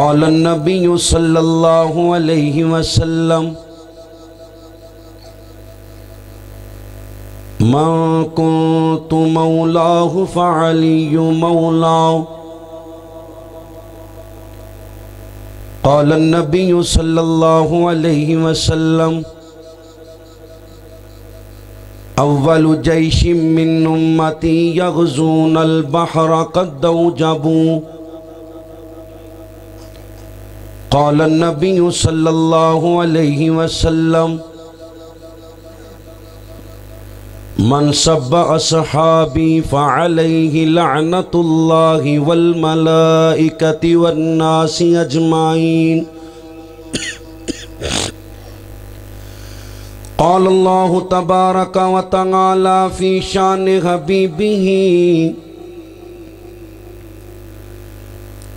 कौल नबी सल्लल्लाहु अलैहि वसल्लम माँ को तु मौलाहु फ़ालियु मौलाओ कौल नबी सल्लल्लाहु अलैहि वसल्लम अव्वल जैश मिन उम्मती यगजून अलबहरा कद्दू जबू कौल नबी सल्लल्लाहु वसल्लम मन सब असहाबी फ़ालही लानतुल्लाहि वल मलाइकति वन्नासी अजमाइन कौल अल्लाह तबारक व तआला फ़ी शान हबीबिही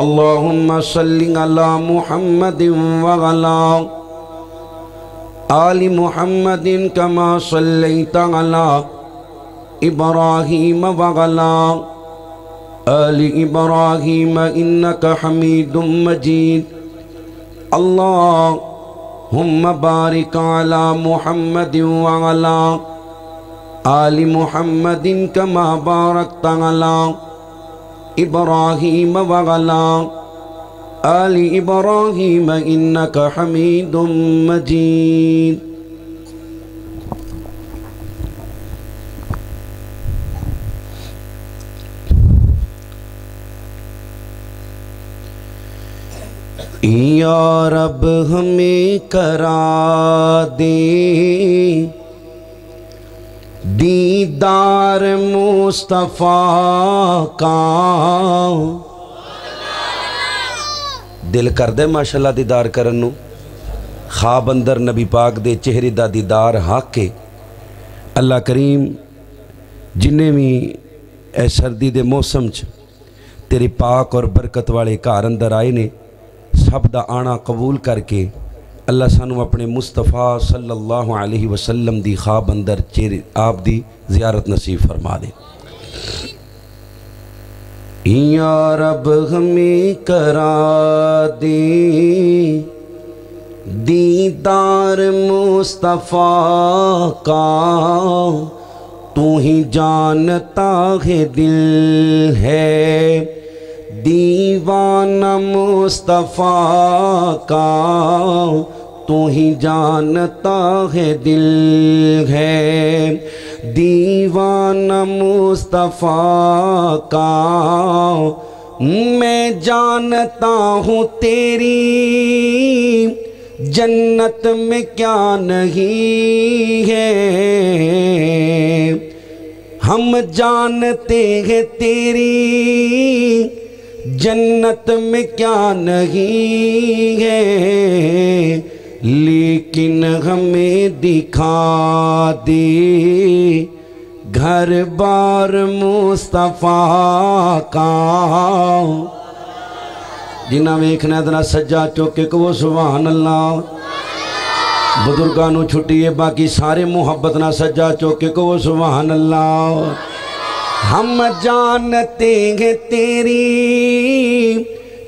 अल्लाहुम्मा सल्लि अला मुहम्मदिन वअला आलि मुहम्मदिन कमा सल्लैत अला इब्राहीम वअला आलि इब्राहीम इन्नक हमीदुम मजीद अल्लाहुम्मा बारिक अला मुहम्मदिन वअला आलि मुहम्मदिन कमा बारकत अला इब्राहीम वगला आल इब्राहीम इन्नक हमीदुम मजीद या रब हमें करा दे दीदार मुस्तफ़ा का ਦਿਲ ਕਰਦਾ ਮਾਸ਼ਾਅੱਲਾ ਦੀਦਾਰ ਕਰਨ ਨੂੰ ਖਾਬ ਅੰਦਰ ਨਬੀ ਪਾਕ ਦੇ ਚਿਹਰੇ ਦਾ ਦੀਦਾਰ ਹੱਕ ਕੇ ਅੱਲਾ ਕਰੀਮ ਜਿੰਨੇ ਵੀ ਇਹ ਸਰਦੀ ਦੇ ਮੌਸਮ 'ਚ ਤੇਰੇ ਪਾਕ ਔਰ ਬਰਕਤ ਵਾਲੇ ਘਰ ਅੰਦਰ ਆਏ ਨੇ ਸਭ ਦਾ ਆਣਾ ਕਬੂਲ ਕਰਕੇ अल्लाह सानू अपने मुस्तफ़ा सल्लल्लाहु अलैहि वसल्लम दी ख्वाब अंदर चेहरे, आप दी जियारत नसीब फरमा दे। या रब हमें करा दे, दीदार मुस्तफ़ा का, तू ही जानता है दिल है। दीवाना मुस्तफ़ा का तू ही जानता है दिल है। दीवाना मुस्तफ़ा का मैं जानता हूँ तेरी जन्नत में क्या नहीं है। हम जानते हैं तेरी जन्नत में क्या नहीं है, लेकिन हमें दिखा दे। घर बार मुस्तफ़ा का। जिन्हें वेखना इतना तो सज्जा चौके को वो सुबह अल्लाह बुज़ुर्गों छुट्टी है बाकी सारे मुहब्बत ना सज्जा चौके को वो सुबह अल्लाह हम जानते हैं तेरी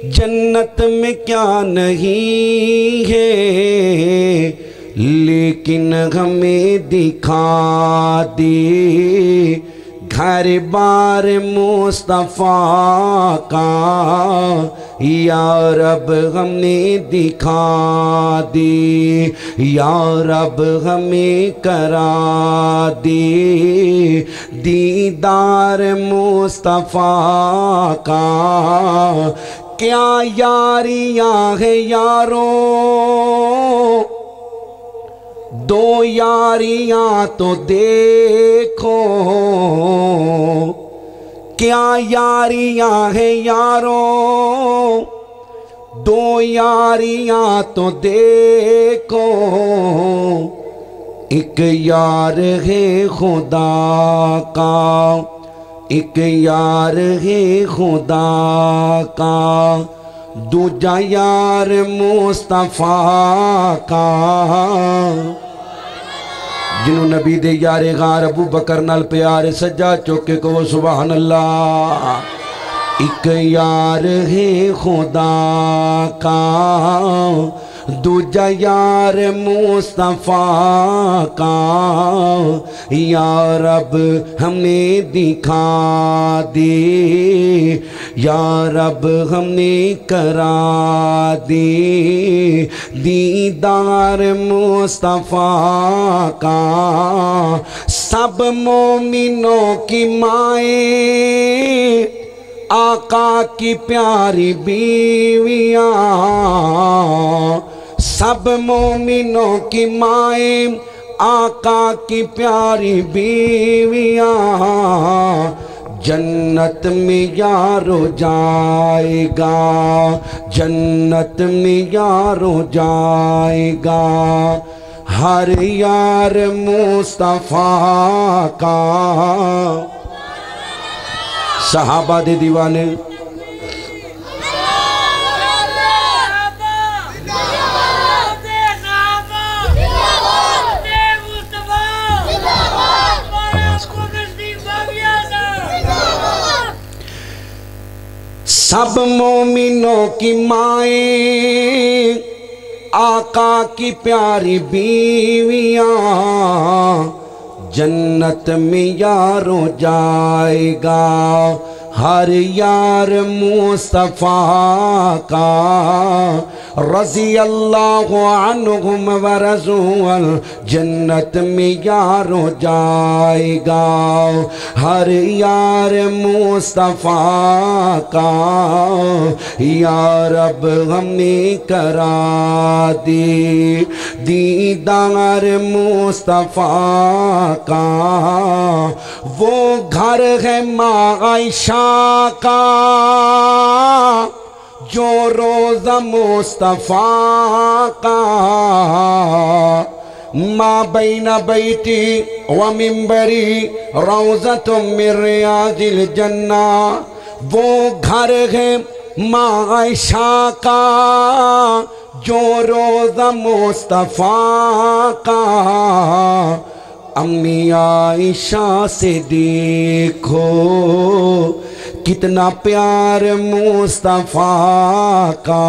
जन्नत में क्या नहीं है, लेकिन हमें दिखा दे। घर बार मुस्तफ़ा का या रब हमें दिखा दे, या रब हमें करा दे। दीदार मुस्तफ़ा का, क्या यारियाँ है यारों? दो यारियाँ तो देखो। क्या यारियाँ है यारों? दो यारियाँ तो देखो। एक यार है खुदा का, एक यार है खुदा का। दूजा यार मुस्तफ़ा का। जिन्हों नबी दे यारे गार अबू बकर नाल प्यार, सज्जा चौके को सुबह अल्लाह एक यार है खुदा का। दूजा यार मुस्तफ़ा का या रब हमें दिखा दे या रब हमें करा दे। दीदार मुस्तफ़ा का, सब मोमिनों की माए, आका की प्यारी बीवियाँ सब मोमिनों की माए, आका की प्यारी बीवियाँ, जन्नत में यारो जाएगा, जन्नत में यारो जाएगा। हर यार मुस्तफ़ा का। सहाबा दे दीवाने। सब मोमिनों की माए, आका की प्यारी बीवियाँ, जन्नत में यारों जाएगा, हर यार मुस्तफ़ा का। रज़ी अल्लाह जन्नत में यार हो जाएगा। हर यार मुस्तफ़ा का यार अब हमें करा दे। दीदार मुस्तफ़ा का, वो घर है मायशा का। जो रोज मुस्तफ़ा का। माँ बैना बैठी व मिम्बरी रोज़ा तुम मेरे जन्ना। वो घर है मायशा का। जो रोज़ा मुस्तफ़ा का। अम्मी आयशा से देखो कितना प्यार मुस्तफ़ा का।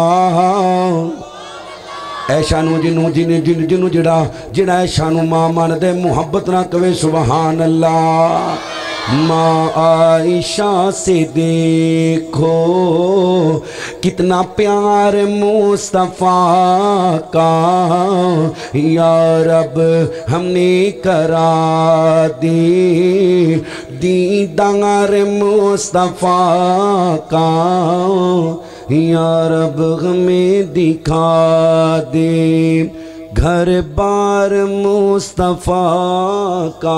ऐशा जिनू जिन जिन जिनू जड़ा जड़ा ऐशा माँ मन दे मुहब्बत ना कवे सुबहान अल्लाह। माँ आयशा से देखो, कितना प्यार मुस्तफ़ा का। यार अब हमने करा दी दीदार मुस्तफ़ा का। यार अब हमें दिखा दे घर बार मुस्तफ़ा का।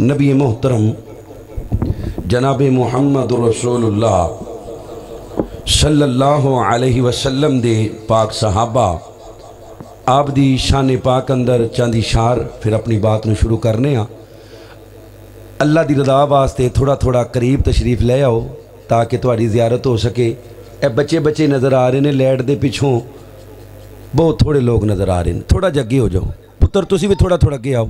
नबी मोहतरम, जनाब मुहम्मद रसूलुल्लाह सल्लल्लाहु अलैहि वसल्लम दे पाक सहाबा आप दी शान पाक अंदर चांदी शार, फिर अपनी बात में शुरू करने आ। अल्लाह दी रदा वास्ते थोड़ा थोड़ा करीब तशरीफ़ ले आओ, ताकि जियारत हो सके। ए बच्चे बच्चे नज़र आ रहे ने लैट के पिछों, बहुत थोड़े लोग नज़र आ रहे हैं थोड़ा जगे हो जाओ। पुत्र तुम भी थोड़ा थोड़ा अगे आओ।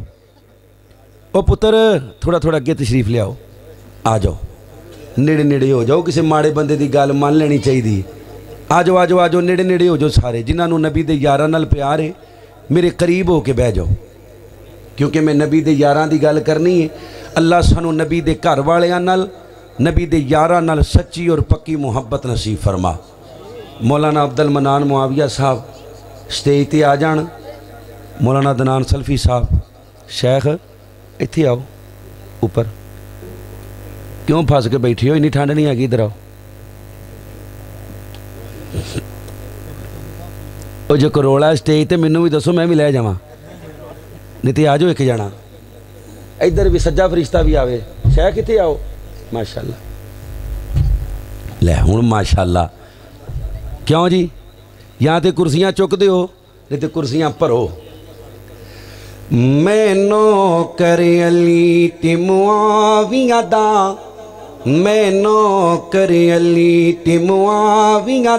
ਅੱਗੇ ਆਓ ਉਹ ਪੁੱਤਰ ਥੋੜਾ ਥੋੜਾ ਅੱਗੇ ਤਸ਼ਰੀਫ ਲਿਆਓ ਆ ਜਾਓ ਨੇੜੇ ਨੇੜੇ ਹੋ ਜਾਓ ਕਿਸੇ ਮਾੜੇ ਬੰਦੇ ਦੀ ਗੱਲ ਮੰਨ ਲੈਣੀ ਚਾਹੀਦੀ ਆ ਜਾਓ ਆ ਜਾਓ ਆ ਜਾਓ ਨੇੜੇ ਨੇੜੇ ਹੋ ਜਾਓ ਸਾਰੇ ਜਿਨ੍ਹਾਂ ਨੂੰ ਨਬੀ ਦੇ ਯਾਰਾਂ ਨਾਲ ਪਿਆਰ ਹੈ ਮੇਰੇ ਕਰੀਬ ਹੋ ਕੇ ਬਹਿ ਜਾਓ ਕਿਉਂਕਿ ਮੈਂ ਨਬੀ ਦੇ ਯਾਰਾਂ ਦੀ ਗੱਲ ਕਰਨੀ ਹੈ ਅੱਲਾ ਸਾਨੂੰ ਨਬੀ ਦੇ ਘਰ ਵਾਲਿਆਂ ਨਾਲ ਨਬੀ ਦੇ ਯਾਰਾਂ ਨਾਲ ਸੱਚੀ ਔਰ ਪੱਕੀ ਮੁਹੱਬਤ ਨਸੀਬ ਫਰਮਾ ਮੌਲਾਨਾ ਅਬਦੁਲ ਮਨਾਨ ਮੁਆਵੀਆ ਸਾਹਿਬ ਸਟੇਜ ਤੇ ਆ ਜਾਣ ਮੌਲਾਨਾ ਦਨਾਨ ਸਲਫੀ ਸਾਹਿਬ ਸ਼ੇਖ ਇੱਥੇ ਆਓ, ਉੱਪਰ। ਕਿਉਂ ਫਸ ਕੇ ਬੈਠੀ ਹੋ? ਇੰਨੀ ਠੰਡ ਨਹੀਂ ਹੈਗੀ, ਇਧਰ ਆਓ। ਉਹ ਜੇ ਕਰੋਲਾ ਸਟੇਜ ਤੇ ਮੈਨੂੰ ਵੀ ਦੱਸੋ, ਮੈਂ ਵੀ ਲੈ ਜਾਵਾਂ। ਨਹੀਂ ਤੇ ਆ ਜਾਓ ਇੱਕ ਜਾਣਾ। ਇੱਧਰ ਵੀ ਸੱਜਾ ਫਰਿਸ਼ਤਾ ਵੀ ਆਵੇ। ਸ਼ਹਿ ਕਿੱਥੇ ਆਓ? ਮਾਸ਼ਾਅੱਲਾ। ਲੈ ਹੁਣ ਮਾਸ਼ਾਅੱਲਾ। ਕਿਉਂ ਜੀ? ਜਾਂ ਤੇ ਕੁਰਸੀਆਂ ਚੁੱਕਦੇ ਹੋ ਨਹੀਂ ਤੇ ਕੁਰਸੀਆਂ ਭਰੋ। मैनो कर अली तिमुआविया दा मैनो अली तिमुआविया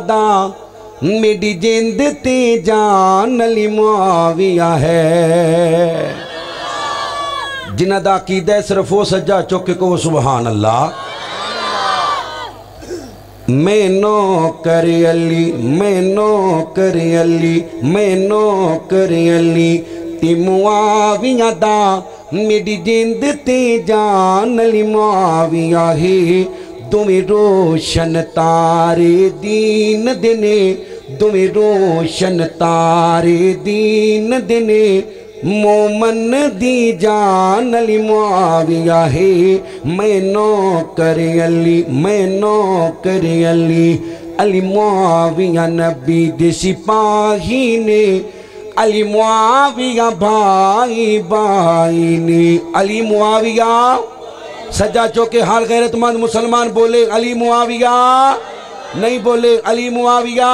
मेरी जिंद ते जान अली मुआविया है। जिन्हों का अकीद है, सिर्फ़ वो सज्जा चुक को सुबहान अल्लाह मैनो कर अली मैनो कर अली मैनो कर अली। ते मुआविया दा, मेरी जिंद ते जान ली मुआविया है। दुवे रोशन तारे दीन दिने, दुमे रोशन तारे दीन दिने, मोमन दी जान अली मुआविया है। मैं नौ कर अली, मैं नौ अली अली मुआविया नबी दे सिपाही ने अली मुआविया भाई भाई ने। अली मुआविया सज्जा चौके हर गैरतमंद मुसलमान बोले अली मुआविया नहीं बोले अली मुआविया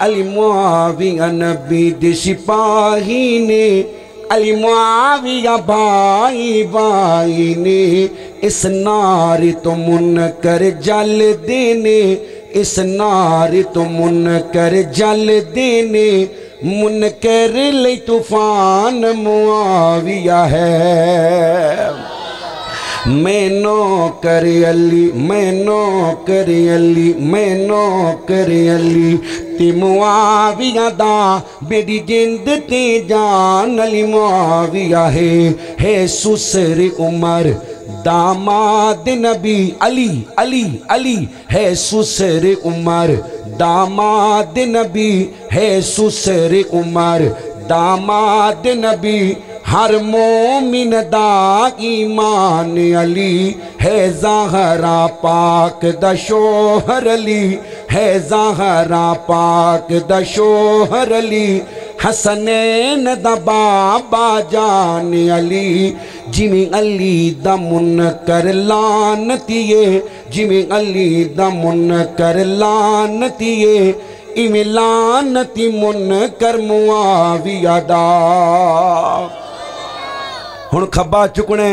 अली मुआविया नबी दे सिपाही ने अली मुआविया भाई भाई ने, इस नारे तो मुन कर जल देने, इस नारे तो मुन कर जल देने मुन कर ले तूफ़ान मुआविया है। मैं नौकर अली, मैं नौकर अली, मैं नौकर अली। ते मुआविया दा, मेरी जिंद ते जान अली मुआविया है। है सुसर उमर दामाद नबी अली अली अली। है सुसर उमर दामाद नबी है सुसर उमर। दामाद नबी हर मोमिन दा ईमान अली है ज़हरा पाक दशोहर अली है ज़हरा पाक दशोहर अली। हसनैन दा बाबा जान अली जिमें अली दा मुन कर लानतिए जिमें अली दा मुन कर लानतिए इवें लानती मुन कर मुआविया दा ਹੁਣ ਖੱਬਾ ਚੁਕਣਾ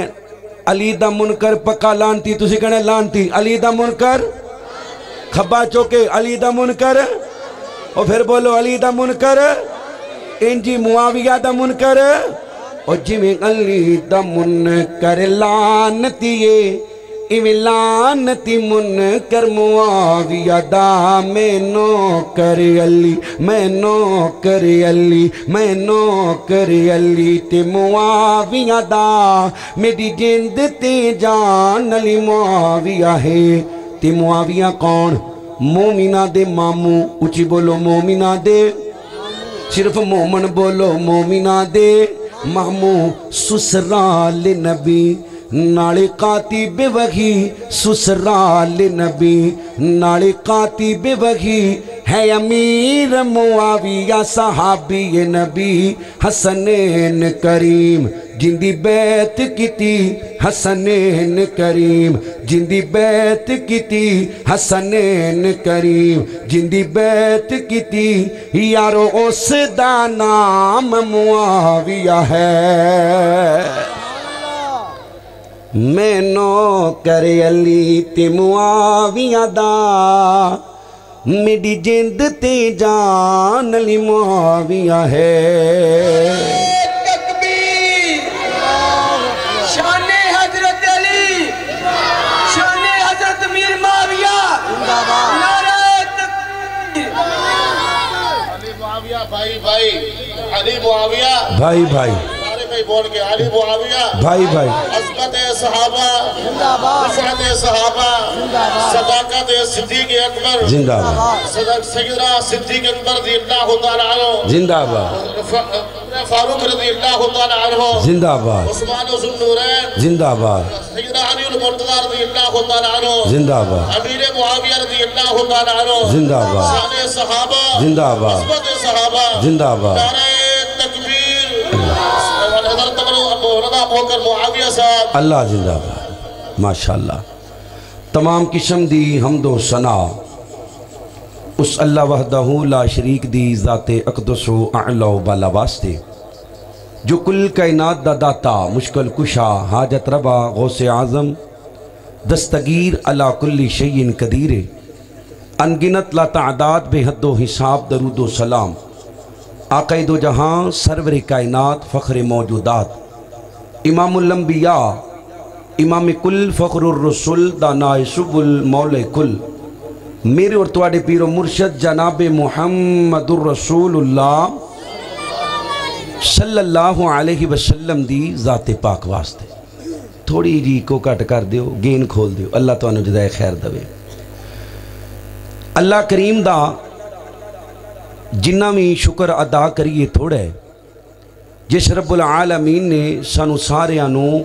ਅਲੀ ਦਾ ਮੁਨਕਰ ਪੱਕਾ ਲਾਂਤੀ ਤੁਸੀਂ ਕਹਣਾ ਲਾਂਤੀ ਅਲੀ ਦਾ ਮੁਨਕਰ ਖੱਬਾ ਚੁਕੇ ਅਲੀ ਦਾ ਮੁਨਕਰ ਉਹ ਫਿਰ ਬੋਲੋ ਅਲੀ ਦਾ ਮੁਨਕਰ ਇੰਜੀ ਮੁਆਵੀਆ ਦਾ ਮੁਨਕਰ ओ जिमें अली दमुन मुन कर लान दिए इवें लान मुन कर मुआविया दा मैनो कर अली मैनो कर अली मैनो कर अली ते मुआविया दा। मेरी जिंद ते जान अली मुआविया है, ते मुआविया कौन? मोमिना दे मामू, उची बोलो मोमिना दे। सिर्फ़ मोमन बोलो मोमिना दे। मामू ससुराल नबी, नाले काती बेवही ससुराल नबी, नाले काती बेवही है अमीर मुआविया साहबी नबी हसनैन करीम जिंदी बैत किती हसनैन करीम, जिंदी बैत किती हसनैन करीम, जिंदी बैत किती यारो उस नाम मुआविया है। मैनो कर अली ते दा, मेरी जिंद ते जान अली मुआविया है तकबीर शान हज़रत अली शान हज़रत मीर माविया नारे तकबीर अली मुआविया भाई भाई अली मुआविया भाई भाई। भाई बोल के अली भाई। भाई अजमत सहाबा रफअत सहाबा सदाकत सिद्दीक अकबर। जिंदाबाद। सिद्दीक अकबर जिंदाबाद। फारूक अन्हु जिंदाबाद। उस्मान ज़ुन्नूरैन जिंदाबाद। अली मुर्तज़ा अन्हु जिंदाबाद। अमीर मुआविया अन्हु जिंदाबाद। सहाबा जिंदाबाद। अजमत सहाबा। जिंदाबाद। नारे तकबीर। अल्लाह जिंदाबाद। माशा तमाम किस्म दी हमदो सना। उस अल्लाह वहदहू ला शरीक दी ज़ाते अकदसो अला बाला वास्ते, जो कुल कायनात दा दाता, मुश्किल कुशा, हाजत रबा, गौसे आज़म, दस्तगीर अला कुल्ली शयन कदीर, अनगिनत ला तादाद बेहदो हिसाब दरूदो सलाम। आकईदो जहाँ सरवर कायनात, फ़ख्र मौजूदात। इमामुलम्बिया इमाम कुल फ़खरुररसुल दानासुबुल मौल कुल। मेरे और तुआडे पीरो मुर्शद जनाब मुहम्मदुर रसूलुल्लाह सल्लल्लाहु अलैहि वसल्लम दी ज़ाते पाक वास्ते। थोड़ी जी को घट कर दियो गेंद खोल दियो। अल्लाह तुहानू जदाय खैर दवे। अल्लाह करीम दा जिन्ना भी शुक्र अदा करिए थोड़ा। है जिस रबुल आलमीन ने सानू सारू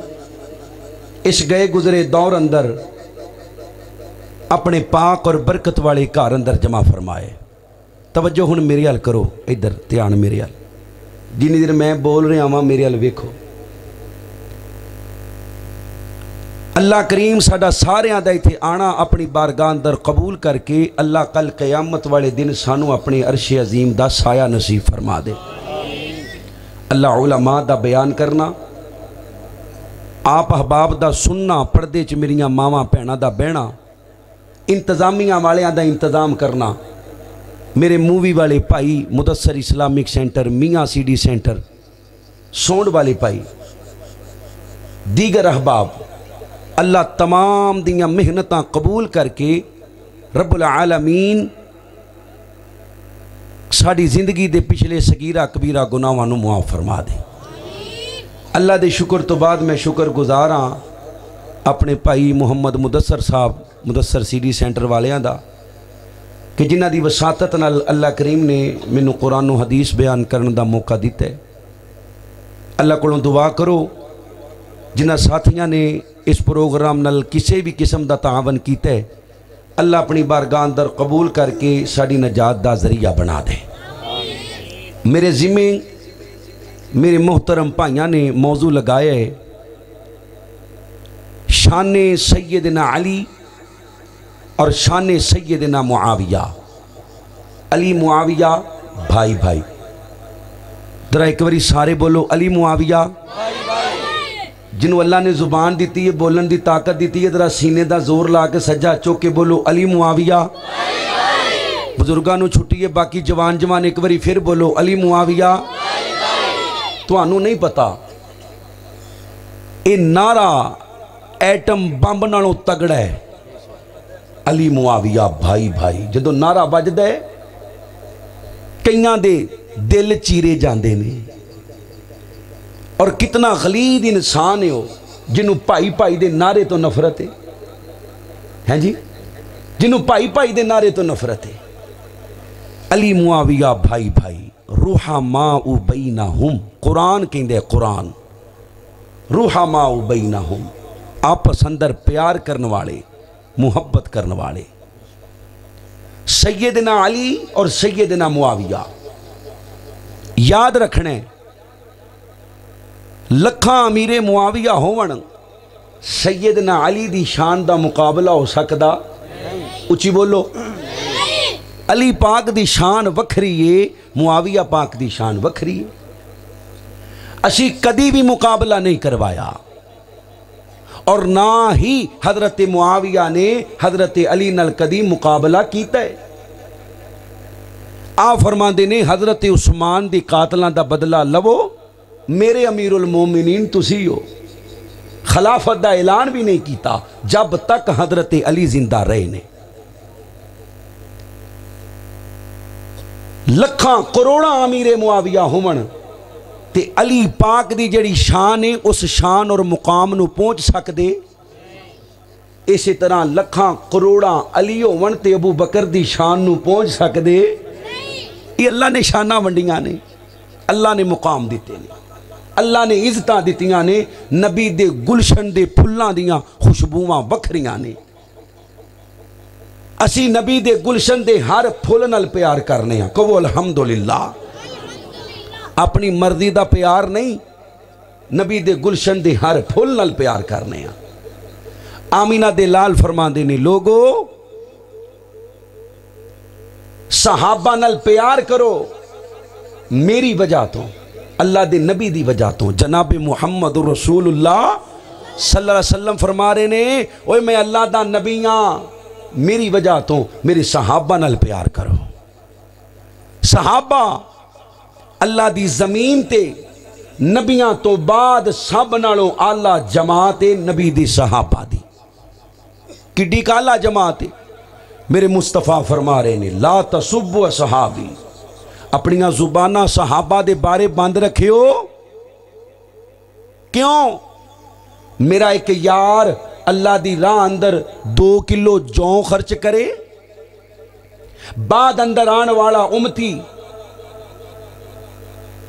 इस गए गुजरे दौर अंदर अपने पाक और बरकत वाले घर अंदर जमा फरमाए। तवज्जो हूँ मेरे हल करो, इधर ध्यान मेरे हल। जिन्नी देर मैं बोल रहा वहाँ मेरे हल वेखो। अल्लाह करीम साडा सारिया का इतने आना अपनी बारगाह अंदर कबूल करके अल्लाह कल कयामत वाले दिन सानू अपने अरशे अजीम का साया नसीब फरमा दे। अल्लाह उलमा का बयान करना, आप अहबाब का सुनना, पर्दे च मेरिया मावं भैन का बहना इंतजामिया वाले का इंतज़ाम करना, मेरे मूवी वाले भाई मुदसर इस्लामिक सेंटर, मियाँ सी डी सेंटर, सौंड वाले भाई, दीगर अहबाब अल्लाह तमाम दिया मेहनत कबूल करके रबुल आलमीन साड़ी ज़िंदगी दे पिछले सगीरा कबीरा गुनाहों मुआफ फरमा दे। अल्लाह दे शुक्र तो बाद मैं शुक्र गुजार हाँ अपने भाई मुहम्मद मुदसर साहब मुदसर सिटी सेंटर वालियाँ का कि जिन्हों की वसात नाल अल्लाह करीम ने मैनू कुरानों हदीस बयान करने का मौका दिता है। अल्लाह को दुआ करो ਜਿਨ੍ਹਾਂ ਸਾਥੀਆਂ ਨੇ ਇਸ ਪ੍ਰੋਗਰਾਮ ਨਾਲ ਕਿਸੇ ਵੀ ਕਿਸਮ ਦਾ ਤਾਵਨ ਕੀਤਾ ਹੈ ਅੱਲਾਹ ਆਪਣੀ ਬਾਰਗਾਹ ਅੰਦਰ ਕਬੂਲ ਕਰਕੇ ਸਾਡੀ ਨਜਾਤ ਦਾ ਜ਼ਰੀਆ ਬਣਾ ਦੇ ਮੇਰੇ ਜ਼ਿੰਮੇ ਮੇਰੇ ਮੁਹਤਰਮ ਭਾਈਆਂ ਨੇ ਮੌਜੂ ਲਗਾਇਆ ਹੈ शान सैदना अली और शान सैदना मुआविया अली मुआविया भाई भाई जरा एक बारी सारे बोलो अली मुआविया जिन्हों अल्लाह ने ज़ुबान दी है, बोलन की ताकत दी है, जरा सीने का ज़ोर ला के सज्जा चुक के बोलो, अली मुआविया। बजुर्गों छुट्टी है, बाकी जवान जवान एक बार फिर बोलो, अली मुआविया। थानू नहीं पता ये नारा एटम बंब नो तगड़ा है। अली मुआविया, भाई भाई जो नारा बजद कई दिल चीरे जाते हैं और कितना गलीद इंसान है जिन्हों भाई भाई के नारे तो नफरत है। हैं जी? जिन्हों भाई भाई के नारे तो नफरत है। अली मुआविया भाई भाई, रूहा माँ उबई ना हुम कुरान कहें कुरान, रूहा माँ उबई ना हुम आपस अंदर प्यार करने वाले, मुहब्बत करने वाले। सैयदना अली और सैयदना मुआविया, याद रखना है लखा अमीरे मुआविया होवन सैदना अली दी शान का मुकाबला हो सकता उची बोलो। अली पाक दी शान वखरी है मुआविया पाक दी शान वखरी है असी कदी भी मुकाबला नहीं करवाया। और ना ही हज़रत मुआविया ने हज़रत अली नल कदी मुकाबला किया है। आ फरमाते ने, हज़रत उस्मान की कातलों का बदला लवो। मेरे अमीर उलमोमिन तुसी हो। खिलाफत का ऐलान भी नहीं किया जब तक हज़रत अली ज़िंदा रहे ने। लख, करोड़ा अमीरे मुआविया होवन तो अली पाक की जड़ी शान है, उस शान और मुकाम को पहुँच सकते इस तरह लख, करोड़ा अली होवन तो अबू बकर की शान न पहुँच सकते ये अल्लाह ने शाना वंडिया ने, अल्लाह ने मुकाम दते ने। अल्लाह ने इज़्ज़त दित्तियाँ ने, नबी दे गुलशन दे फुल्लां दिया खुशबूव बखरिया ने। असी नबी दे गुलशन दे हर फुल प्यार करने कवो अलहमदुल्ला अपनी मर्ज़ी का प्यार नहीं, नबी दे गुलशन दे हर फुल नाल प्यार करने आमिना आमीना दे लाल फरमाते ने, लोगो, सहाबा न प्यार करो, मेरी वजह तो अल्लाह के नबी की वजह तो। जनाब मुहम्मद रसूल सल्ला सलम फरमा रहे ने, ओए मैं अल्लाह का नबी हाँ मेरी वजह तो मेरे सहाबा नाल प्यार करो। सहाबा अल्लाह की ज़मीन ते नबिया तो बाद सब नो आला जमात है, नबी दी सहाबा दी। कि आला जमात है। मेरे मुस्तफ़ा फरमा रहे ने, ला तसुब सहाबी। अपनिया जुबाना सहाबा के बारे बंद रखियो क्यों? मेरा एक यार अल्लाह की राह अंदर दो किलो जौ खर्च करे। बाद अंदर आने वाला उमती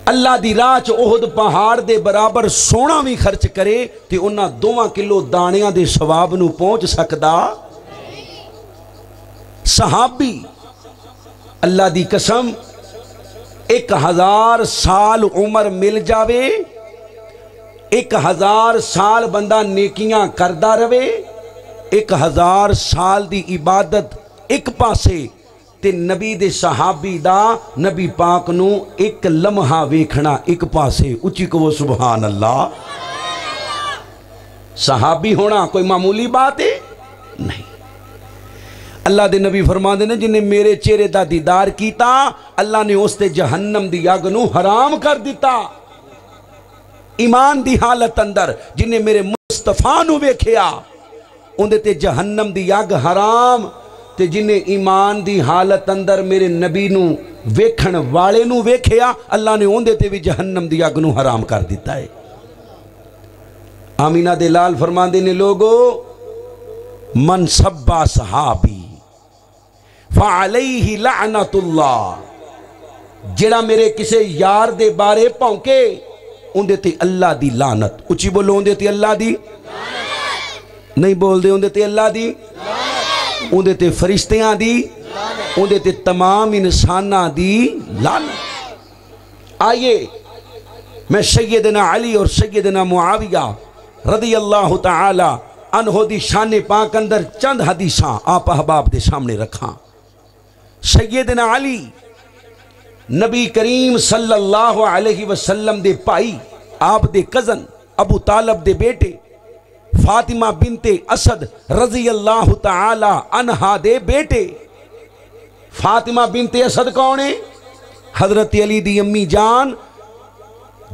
अल्लाह की राह च ओहद पहाड़ के बराबर सोना भी खर्च करे तो उन्होंने दोवं किलो दाणिया के स्वाब न पहुँच सकता सहाबी, अल्लाह की कसम ਅੱਲਾ ਦੀ ਕਸਮ 1000 ਸਾਲ ਉਮਰ ਮਿਲ ਜਾਵੇ 1000 ਸਾਲ ਬੰਦਾ ਨੇਕੀਆਂ ਕਰਦਾ ਰਵੇ 1000 ਸਾਲ ਦੀ ਇਬਾਦਤ ਇੱਕ ਪਾਸੇ ਤੇ ਨਬੀ ਦੇ ਸਹਾਬੀ ਦਾ ਨਬੀ ਪਾਕ ਨੂੰ ਇੱਕ ਲਮਹਾ ਵੇਖਣਾ ਇੱਕ ਪਾਸੇ ਉੱਚੀ ਕਹੋ ਸੁਭਾਨ ਅੱਲਾ ਸਹਾਬੀ ਹੋਣਾ ਕੋਈ ਮਾਮੂਲੀ ਬਾਤ ਹੈ ਨਹੀਂ ਅੱਲਾ ਦੇ ਨਬੀ ਫਰਮਾਉਂਦੇ ਨੇ ਜਿਨੇ ਮੇਰੇ ਚਿਹਰੇ ਦਾ ਦੀਦਾਰ ਕੀਤਾ ਅੱਲਾ ਨੇ ਉਸ ਤੇ ਜਹੰਨਮ ਦੀ ਅੱਗ ਨੂੰ ਹਰਾਮ ਕਰ ਦਿੱਤਾ ਈਮਾਨ ਦੀ ਹਾਲਤ ਅੰਦਰ ਜਿਨੇ ਮੇਰੇ ਮੁਸਤਫਾ ਨੂੰ ਵੇਖਿਆ ਉਹਦੇ ਤੇ ਜਹੰਨਮ ਦੀ ਅੱਗ ਹਰਾਮ ਤੇ ਜਿਨੇ ਈਮਾਨ ਦੀ ਹਾਲਤ ਅੰਦਰ ਮੇਰੇ ਨਬੀ ਨੂੰ ਵੇਖਣ ਵਾਲੇ ਨੂੰ ਵੇਖਿਆ ਅੱਲਾ ਨੇ ਉਹਦੇ ਤੇ ਵੀ ਜਹੰਨਮ ਦੀ ਅੱਗ ਨੂੰ ਹਰਾਮ ਕਰ ਦਿੱਤਾ ਹੈ ਆਮੀਨਾ ਦੇ ਲਾਲ ਫਰਮਾਉਂਦੇ ਨੇ ਲੋਗੋ ਮਨ ਸੱਬਾ ਸਹਾਬੀ फाही लाना तुल्ला जरा मेरे किसी यार दे बारे पौके उन्हें ते अल्लाह की लानत। उची बोलो उन्हें अल्लाह की नहीं बोलते उन्हें ते अल्लाह की उन्हें ते फरिश्तिया ते तमाम इंसाना की लानत। आइए, मैं सैयद ना अली और सैयद ना मुआविया रदी अल्लाह तला अनहोदी शाने पाक अंदर चंद हदीसा आप अहबाब के सामने रखा। सैदना आली नबी करीम सल्लल्लाहु अलैहि वसल्लम दे भाई, आप दे कज़न, अबू तालब दे बेटे, फातिमा बिनते असद रज़ी अल्लाह तला अनहा दे बेटे। फातिमा बिनते असद कौन है? हज़रत अली दी अम्मी जान,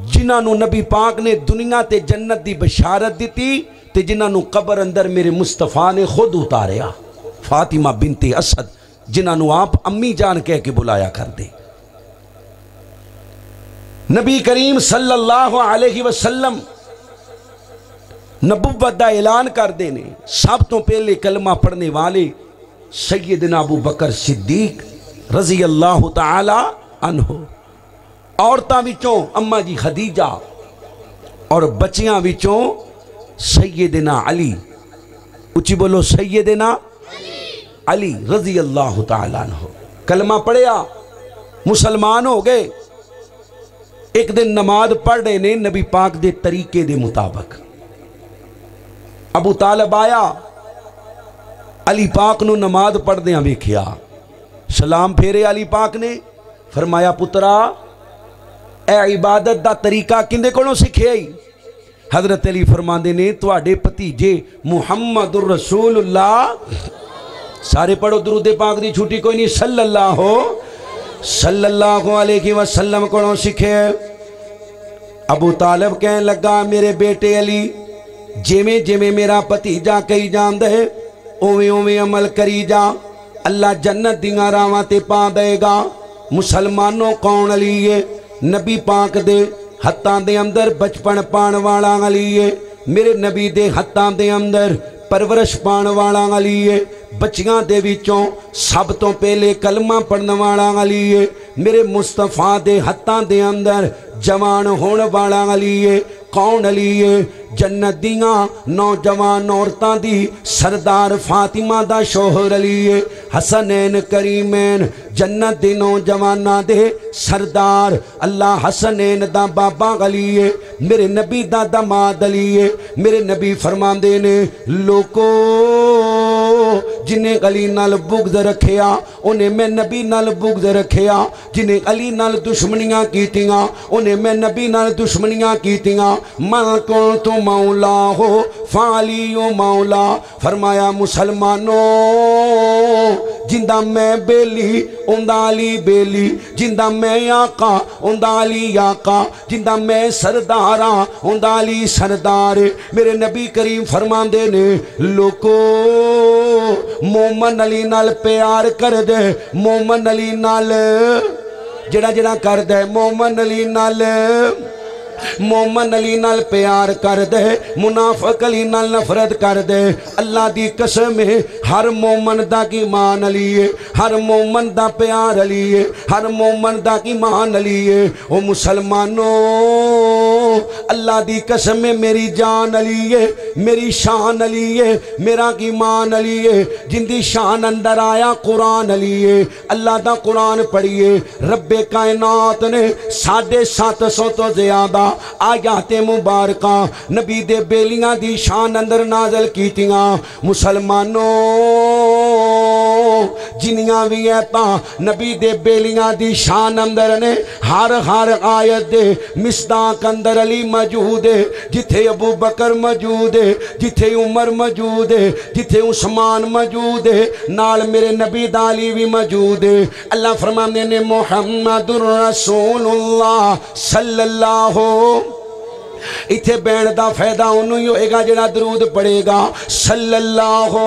जिन्होंने नबी पाक ने दुनिया ते जन्नत दी बशारत दी तो जिन्होंने कबर अंदर मेरे मुस्तफ़ा ने खुद उतारिया। फातिमा बिनते असद जिन्होंने आप अम्मी जान कह के बुलाया करते। नबी करीम सल्लल्लाहु अलैहि वसल्लम नबूबत का ऐलान करते हैं सब तो पहले कलमा पढ़ने वाले सैयदना अबू बकर सिद्दीक रज़ी अल्लाह तहो औरतों अम्मा जी खदीजा और बच्चिया सैयदना अली। उची बोलो सैयदना अली रज़ी अल्लाह तहो कलमा पढ़िया, मुसलमान हो गए। एक दिन नमाज़ पढ़ रहे ने नबी पाक दे तरीके दे मुताबक। अबू तालब आया, अली पाक नु नमाज़ पढ़दे वेख्या। सलाम फेरे अली पाक ने, फरमाया, पुत्रा ए इबादत का तरीका किंदे को सीखे ही हज़रत अली फरमाते ने थोड़े भतीजे मुहम्मद रसूल सारे पढ़ो दरूद पाक की छुट्टी कोई नहीं। सल्लल्लाहु सल्लल्लाहु अलैहि वसल्लम को सीखे। अबू तालब कह लगा, मेरे बेटे अली जिमें जिमें मेरा भतीजा कही जाता है, उवें उवें अमल करी जा। अल्लाह जन्नत दियाँ राव ते पा देगा। मुसलमानों कौन अली है? नबी पाक दे हत्था दे अंदर, बचपन पाण वाला अली है। मेरे नबी दे हत्था दे अंदर, परवरिश पाण वाला अली है। बच्चियाँ दे विचों सब तो पहले कलमा पढ़ने वाला अली मेरे मुस्तफ़ा दे हत्था दे अंदर जवान होने वाला अली कौन अली है? जन्नत दियाँ नौजवान औरतों की सरदार फातिमा का शोहर अली है। हसनैन करीमैन, जन्नत के नौजवाना दे सरदार अल्लाह हसनैन का बाबा अली मेरे नबी का दमाद अली मेरे नबी फरमाते ने, लोको जिन्हें अली नाल बुगद रखिया उन्हें मैं नबी नाल बुगद रखिया जिन्हें अली नाल दुश्मनियाँ कीतियाँ, उन्हें मैं नबी नाल दुश्मनियाँ कीतियाँ। मन को तो मौला हो? फाली ओ मौला। फरमाया, मुसलमानों, ज़िंदा मैं बेली, उंदा बेली। ज़िंदा मैं आका, उंदा आका। ज़िंदा मैं सरदारा, उंदा सरदार। मेरे नबी करीम फरमांदे ने, लोको मोमन अली नाल प्यार कर दे मोमन अली नाल। जड़ा जड़ा कर दे मोमन अली नाल। मोमन अली नाल प्यार कर दे मुनाफक अली नाल नफरत कर दे अल्लाह दी कसम है, हर मोमन दा की मान अली है, हर मोमन दा प्यार अली है, हर मोमन दा की मान अली है। ओ मुसलमानों अल्लाह दी कसम है, मेरी जान अली है, मेरी शान अली है, मेरा की मान अली है, जिंदी शान अंदर आया, कुरान अली है। अल्लाह दा कुरान पढ़िए, रब्बे कायनात ने साढ़े सत्त सौ तो ज़्यादा आयाते मुबारक नबी दे बेलियाँ दी शान अंदर नाजल कीतियाँ। मुसलमानों जिन्नियाँ भी ऐतों नबी दे बेलिया दी शान अंदर ने हर हर आयत दे मिसदाक अंदर अली मौजूद है, जिथे अबू बकर मौजूद है, जिथे उमर मौजूद है, जिथे उस्मान मौजूद है, नाल मेरे नबी दाली भी मौजूद है। अल्लाह फरमाने ने मोहम्मद रसूलुल्लाह सल्लल्लाहु इतने बैन का फ़ायदा ओनू ही होएगा जरा दरूद पड़ेगा सल्लल्लाहु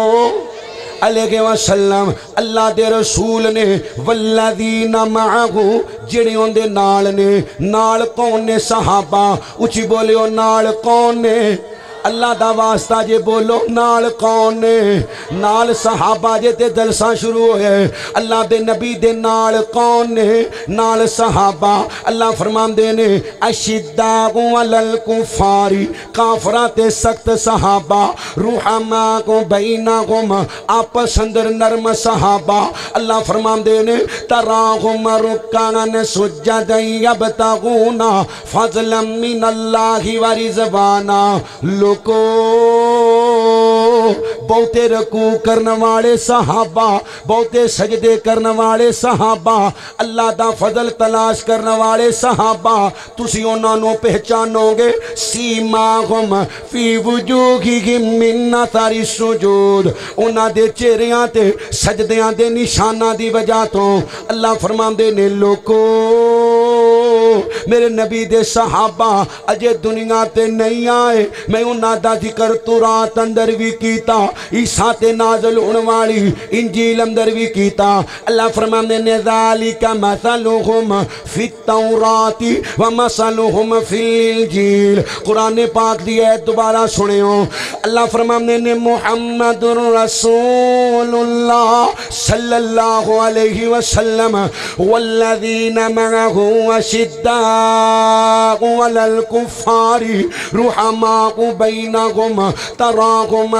वसलम अल्लाह के रसूल ने वल्ला दी नागू जेड़े नाल ने, नाल कौन ने सहाबा, उची बोलियो, नाल कौन ने? अल्लाह दा वास्ता जे बोलो, नाल कौन ने? नाल सहाबा जे ते जलसा शुरू होए अल्लाह दे नबी दे नाल कौन ने? नाल सहाबा। अल्लाह फरमांदे ने, अशिद्दा अलल कुफारी, काफरा ते सख्त सहाबा, रूहमा को बैना गुम, आपस अंदर नरम सहाबा। अल्लाह फरमांदे ने, तरा तराहुम रुकान सुजदन यबतगूना फजलम मिनल्लाहि व रिजवाना। लोको बहुते रकू करने वाले सहाबा बहुते सजदे करने वाले सहाबा अल्लाह का फजल तलाश करने वाले सहाबा तुम उन्होंने पहचानोगे सीमा गुम फ़ी वजूही मिन्ना तारी सुजूद उन्होंने चेहरिया से सजदिया के निशाना की वजह तो अल्लाह फरमाते ने लोगो मेरे नबी दे सहाबा अजे दुनिया ते नहीं आए मैं उन्होंने ज़िक्र तुरात अंदर भी कीता ईसा ते नाजल होने वाली इंजील अंदर भी कीता अल्लाह फरमाने नजालिका मसलुहुम फितौराती व मसलहुम फिल इंजील कुरान पाक दी है दोबारा सुनियो अल्लाह फरमाने ने मोहम्मद रसूलुल्लाह सल्लल्लाहु अलैहि वसल्लम वल्लजीन मअहु अशिद्दाउ अलल कुफारी रुहमाउ बैनहुम तराहुम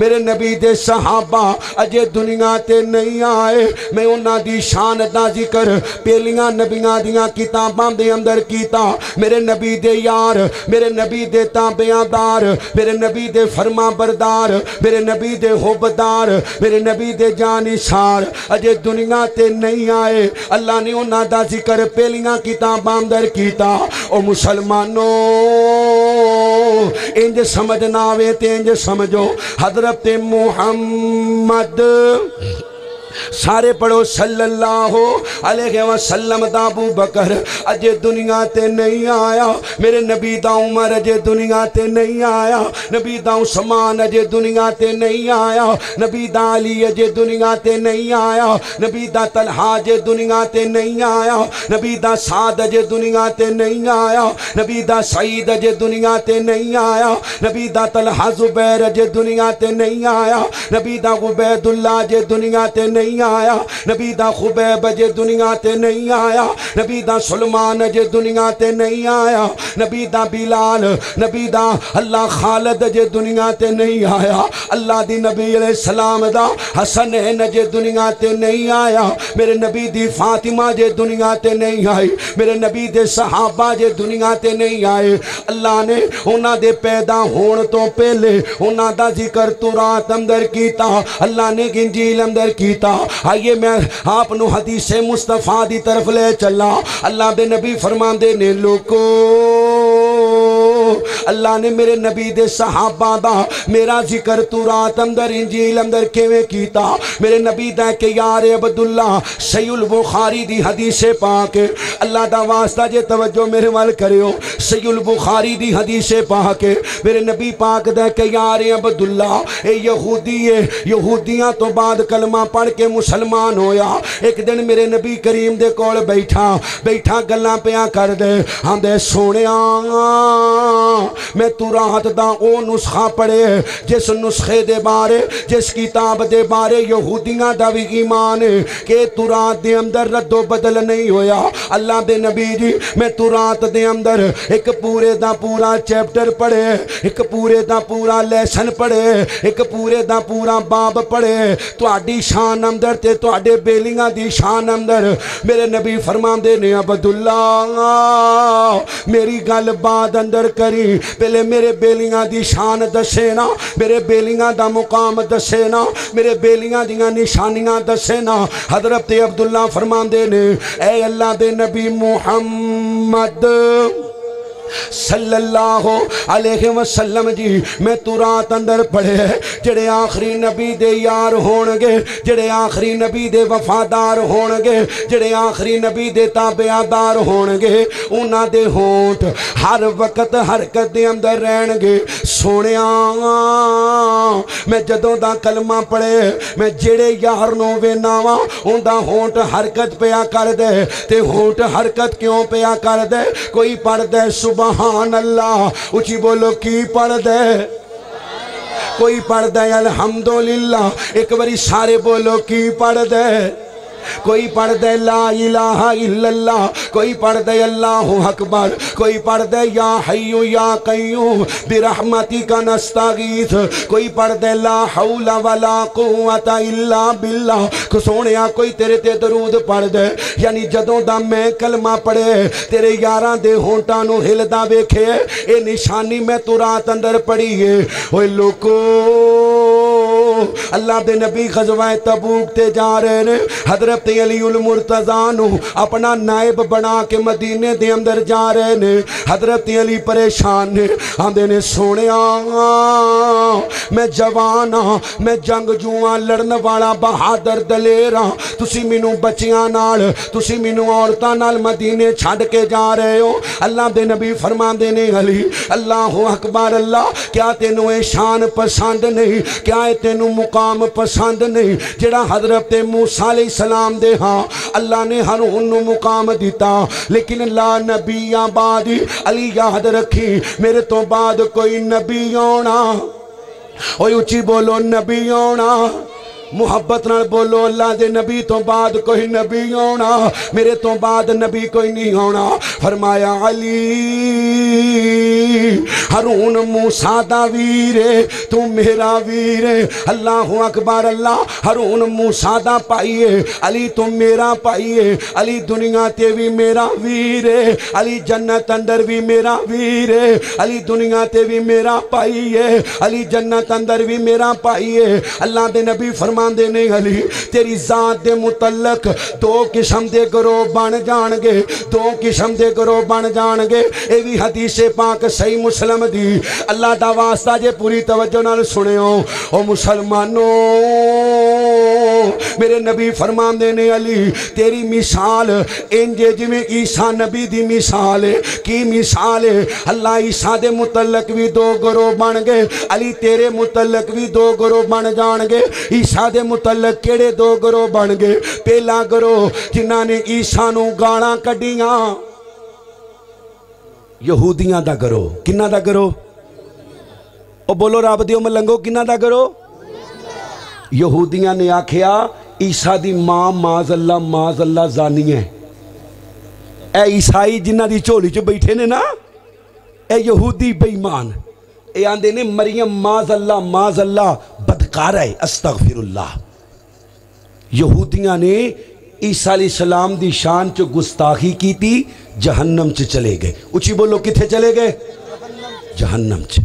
मेरे नबी दे सहाबा अजे दुनिया ते नहीं आए। मैं उन्हां दी शान दा ज़िक्र पहलियाँ नबियाँ दियाँ किताबां दे अंदर कीता। मेरे नबी दे यार, मेरे नबी दे ताबेदार मेरे नबी दे फरमा बरदार, मेरे नबी दे हुबदार, मेरे नबी दे जानिसार अजे दुनिया ते नहीं आए। अल्लाह ने उन्हां ज़िक्र पहलियाँ किताबां अंदर कीता। ओ मुसलमानों, इंज समझ ना आवे ते इंज समझो। हज़रत मुहम्मद सारे पढ़ो सल्लल्लाहु अलैहि वसल्लम दा अबू बकर। अजे दुनिया ते नहीं आया। मेरे नबी दा उमर अजे दुनिया ते नहीं आया। नबी दा उस्मान अजे दुनिया ते नहीं आया। नबी दा अली अजे दुनिया ते नहीं आया। नबी दा तलहा अजे दुनिया ते नहीं आया। नबी दा साद अजे दुनिया ते नहीं आया। नबी दा सईद अजे दुनिया ते नहीं आया। नबी दा तलहा जुबैर अजे दुनिया ते नहीं आया। नबी दा उबैदुल्ला अजे दुनिया ते नहीं आया। नबी दा खुबैब अजे दुनिया ते नहीं आया। नबी दा सुलमान अजे दुनिया ते नहीं आया। नबी दा बिलाल, नबी दा अल्लाह खालिद अजे दुनिया ते नहीं आया। अल्लाह दी नबी सलाम दा हसन अजे दुनिया ते नहीं आया। मेरे नबी दी फातिमा जे दुनिया ते नहीं आई। मेरे नबी दे सहाबा जे दुनिया ते नहीं आए। अल्लाह ने उन्हां दे पैदा होण तो पहले उन्हां दा ज़िक्र तुरात अंदर कीता। अल्लाह ने इंजील अंदर कीता। आइए मैं आप हदीसे मुस्तफ़ा की तरफ़ ले चला अल्लाह दे नबी फरमाते ने लोको अल्लाह ने मेरे नबी दे सहाबा दा मेरा ज़िक्र तुरात अंदर, इंजील अंदर किवें कीता? मेरे नबी दा के, यार अब्दुल्ला सैयुल बुखारी दी हदीसे पाक। अल्लाह दा वास्ता जे तवज्जो मेरे वाल करियो सैयुल बुखारी दी हदीसे पाक। मेरे नबी पाक दा के, यार अब्दुल्ला ए यहूदी है यहूदियाँ तो बाद कलमा पढ़ के मुसलमान होया। एक दिन मेरे नबी करीम दे कोल बैठा बैठा गल्लां पिया कर दे आंदे सोनिया मैं तुरात दा ओ नुस्खा पढ़े जिस नुस्खे दे बारे जिस किताब दे बारे यहूदियां दा भी ईमान है कि तुरात दे अंदर रद्दो बदल नहीं होया अल्लाह दे नबी जी मैं तुरात दे अंदर एक पूरे दा पूरा चैप्टर पढ़े एक पूरे दा पूरा लेसन पढ़े एक पूरे दा पूरा बाब पढ़े ਤੁਹਾਡੀ शान अंदर ते ਤੁਹਾਡੇ ਬੇਲੀਆਂ ਦੀ शान अंदर मेरे नबी फरमांदे ने अब्दुल्ला मेरी गल बात अंदर करी। पहले मेरे बेलियाँ की शान दसे ना, मेरे बेलियाँ का मुकाम दसे ना, मेरे बेलियाँ दियाँ निशानियाँ दसे ना। हज़रत अब्दुल्ला फरमाते ने ए अल्लाह दे नबी मुहम्मद ਸੱਲੱਲਾਹੁ ਅਲੈਹਿ ਵਸੱਲਮ ਜੀ, ਮੈਂ ਤੁਰਾਤ ਅੰਦਰ ਪੜਿਆ ਜਿਹੜੇ ਆਖਰੀ ਨਬੀ ਦੇ ਯਾਰ ਹੋਣਗੇ, ਜਿਹੜੇ ਆਖਰੀ ਨਬੀ ਦੇ ਵਫਾਦਾਰ ਹੋਣਗੇ, ਜਿਹੜੇ ਆਖਰੀ ਨਬੀ ਦੇ ਤਾਬਿਆਦਾਰ ਹੋਣਗੇ, ਉਹਨਾਂ ਦੇ ਹੋਂਠ ਹਰ ਵਕਤ ਹਰਕਤ ਦੇ ਅੰਦਰ ਰਹਿਣਗੇ। ਸੋਹਣਿਆ, ਮੈਂ ਜਦੋਂ ਦਾ ਕਲਮਾ ਪੜੇ ਮੈਂ ਜਿਹੜੇ ਯਾਰ ਨੂੰ ਵੇਨਾ ਵਾ, ਉਹਦਾ ਹੋਂਠ ਹਰਕਤ ਪਿਆ ਕਰਦੇ ਤੇ ਹੋਂਟ ਹਰਕਤ ਕਿਉਂ ਪਿਆ ਕਰਦੇ ਕੋਈ ਪੜਦਾ सुबहान अल्लाह उची बोलो की पढ़ दे कोई पढ़ दे अलहमदुल्ला एक बारी सारे बोलो की पढ़ दे कोई पढ़ दे ला इलाहा इल्लल्लाह, कोई पढ़ दे अल्लाह अकबर, कोई पढ़ दे या हयू या कयू बिरहमती का नस्तागीत। कोई पढ़ दे ला हौला वला कुवत इल्ला बिल्ला। को सोने कोई तेरे ते दरूद पढ़ दे यानी जदों दा मैं कलमा पढ़े, तेरे यारां दे होंटा नु हिलदा वेखे, ए निशानी मैं तू रात अंदर पढ़ी है ओए लोको, अल्लाह दे नबी गजवाए तबूक ते जा रहे ने, हज़रत हज़रत अली उल मुर्तजानू अपना नायब बना के मदीने के अंदर जा रहे ने। हज़रत अली परेशान ने आते ने सोने मैं जवान हाँ मैं जंग जूँ लड़न वाला बहादुर दलेर हाँ। तुम मैनू बच्चिया मैनू औरतों मदीने छड़ के जा रहे हो। अल्लाह के नबी फरमाते ने, अली, अल्लाह अकबर, अल्लाह, क्या तेन ये शान पसंद नहीं? क्या तेन मुकाम पसंद नहीं? जरा हज़रत मूसा सलाम मुकाम दे हाँ अल्लाह ने हनून मुकाम दिता। लेकिन ला नबी बाद अली याद रखी। मेरे तो बाद कोई नबी आना उची बोलो, नबी आना ਓਏ ਉੱਚੀ ਬੋਲੋ ਨਬੀ ਆਉਣਾ ਮੁਹੱਬਤ ਨਾਲ ਬੋਲੋ ਅੱਲਾ ਦੇ ਨਬੀ ਤੋਂ ਬਾਅਦ ਕੋਈ ਨਬੀ ਆਉਣਾ ਮੇਰੇ ਤੋਂ ਬਾਅਦ ਨਬੀ ਕੋਈ ਨਹੀਂ ਆਉਣਾ ਫਰਮਾਇਆ ਅਲੀ ਹਰੂਨ ਮੂਸਾ ਦਾ ਵੀਰ ਏ, ਤੂੰ ਮੇਰਾ ਵੀਰ ਏ। ਅੱਲਾਹੁ ਅਕਬਰ ਅੱਲਾ ਹਰੂਨ ਮੂਸਾ ਦਾ ਭਾਈ ਏ ਅਲੀ ਤੂੰ ਮੇਰਾ ਭਾਈ ਏ ਅਲੀ ਦੁਨੀਆ ਤੇ ਵੀ ਮੇਰਾ ਵੀਰ ਏ ਅਲੀ ਜੰਨਤ ਅੰਦਰ ਵੀ ਮੇਰਾ ਵੀਰ ਏ ਅਲੀ ਦੁਨੀਆ ਤੇ ਵੀ ਮੇਰਾ ਭਾਈ ਏ ਅਲੀ ਜੰਨਤ ਅੰਦਰ ਵੀ ਮੇਰਾ ਭਾਈ ਏ ਅੱਲਾ ਦੇ ਨਬੀ ਫਰਮਾਉਂਦੇ फरमाते ने अली। तेरी जात के मुतलक दो किस्म के गुरु बन जाएँगे दो किस्म के गुरु बन जाएँगे ये भी हदीशे पाक सही मुसलम दी। अल्लाह का वास्ता जे पूरी तवज्जो न सुने ओ मुसलमानों, मेरे नबी फरमाते ने अली, तेरी मिसाल, इंजे जिमें ईसा नबी की मिसाल है। की मिसाल है? अल्लाह ईसा के मुतलक भी दो गुरु बन गए। अली तेरे मुतलक भी दो गुरु बन जाएँगे ईसा ईसा के मुतलक केड़े दो गरोह बन गए। पहला गरोह जिन्हों ने गाला कढ़िया यहूदिया का गरोह कि गरोह ओ बोलो रब दियो मलंगो कि गरोह यहूदिया ने आख्या, ईसा की माँ माज अल्ला माज अल्ला जानी है ए ईसाई जिन्हों झोली च बैठे ने ना, ए यहूदी बेईमान। ये आते ने मरियम माज अल्ला माज अल्ला बद कार है अस्तक फिर यहूदिया ने ईसा सलाम की शान च गुस्ताखी की थी जहन्नम च चले गए। उची बोलो कितने चले गए? जहन्नम च।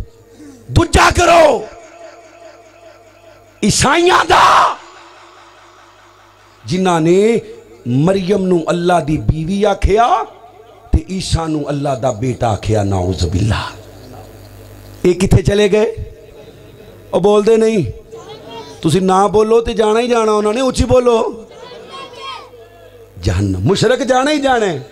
दूजा करो। ईसाइया का जिन्होंने मरियम न अल्लाह की बीवी आख्या ईसा ईसा अल्लाह का बेटा आख्या नाउजबिल्ला कितने चले गए? बोलते नहीं। ਤੁਸੀਂ ਨਾ ਬੋਲੋ ਤੇ ਜਾਣਾ ਹੀ ਜਾਣਾ ਉਹਨਾਂ ਨੇ ਉੱਚੀ ਬੋਲੋ ਜਹੰਨਮ ਮੁਸ਼ਰਕ ਜਾਣਾ ਹੀ ਜਾਣਾ ਹੈ।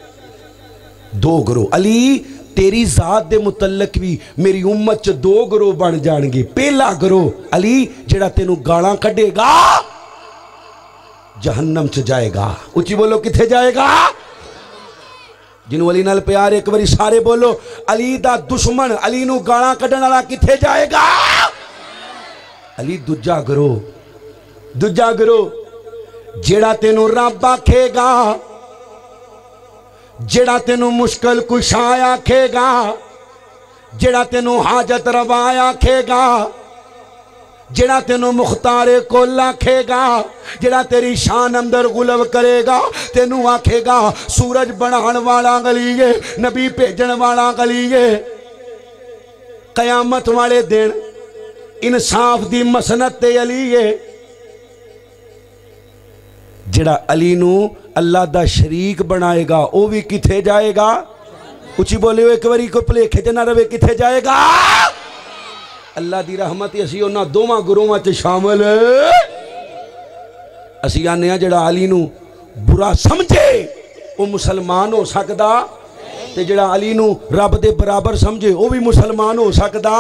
ਦੋ ਗਰੋ ਅਲੀ ਤੇਰੀ ਜ਼ਾਤ ਦੇ ਮੁਤਲਕ ਵੀ ਮੇਰੀ ਉਮਤ ਚ ਦੋ ਗਰੋ ਬਣ ਜਾਣਗੇ ਪਹਿਲਾ ਗਰੋ ਅਲੀ ਜਿਹੜਾ ਤੈਨੂੰ ਗਾਲਾਂ ਕੱਢੇਗਾ ਜਹੰਨਮ ਚ ਜਾਏਗਾ ਉੱਚੀ ਬੋਲੋ ਕਿੱਥੇ ਜਾਏਗਾ ਜਿਹਨੂੰ ਅਲੀ ਨਾਲ ਪਿਆਰ ਇੱਕ ਵਾਰੀ ਸਾਰੇ ਬੋਲੋ ਅਲੀ ਦਾ ਦੁਸ਼ਮਣ ਅਲੀ ਨੂੰ ਗਾਲਾਂ ਕੱਢਣ ਵਾਲਾ ਕਿੱਥੇ ਜਾਏਗਾ ਅਲੀ ਦੂਜਾ ਗਰੋ। ਦੂਜਾ ਗਰੋ, ਜਿਹੜਾ ਤੈਨੂੰ ਰੱਬ ਆਖੇਗਾ, ਜਿਹੜਾ ਤੈਨੂੰ ਮੁਸ਼ਕਲ ਕੁਸ਼ਾ ਆਖੇਗਾ, ਜਿਹੜਾ ਤੈਨੂੰ ਹਾਜਤ ਰਵਾ ਆਖੇਗਾ, ਜਿਹੜਾ ਤੈਨੂੰ ਮੁਖਤਾਰੇ ਕੋਲ ਆਖੇਗਾ, ਜਿਹੜਾ ਤੇਰੀ ਸ਼ਾਨ ਅੰਦਰ ਗੁਲਵ ਕਰੇਗਾ, ਤੈਨੂੰ ਆਖੇਗਾ, ਸੂਰਜ ਬਣਾਉਣ ਵਾਲਾ ਗਲੀਏ, ਨਬੀ ਭੇਜਣ ਵਾਲਾ ਗਲੀਏ ਕਿਆਮਤ ਵਾਲੇ ਦਿਨ इंसाफ की मसनत अली है जड़ा अली अल्लाह का शरीक बनाएगा वह भी कितने जाएगा उची बोले एक बार कोई भुलेखे च ना रवे कितने जाएगा अल्लाह की रहमत ही असं उन्होंने दोवों गुरुओं शामिल असी आने जड़ा अली बुरा समझे वह मुसलमान हो सकता ਤੇ ਜਿਹੜਾ ਅਲੀ ਨੂੰ ਰੱਬ ਦੇ ਬਰਾਬਰ ਸਮਝੇ ਉਹ ਵੀ ਮੁਸਲਮਾਨ ਹੋ ਸਕਦਾ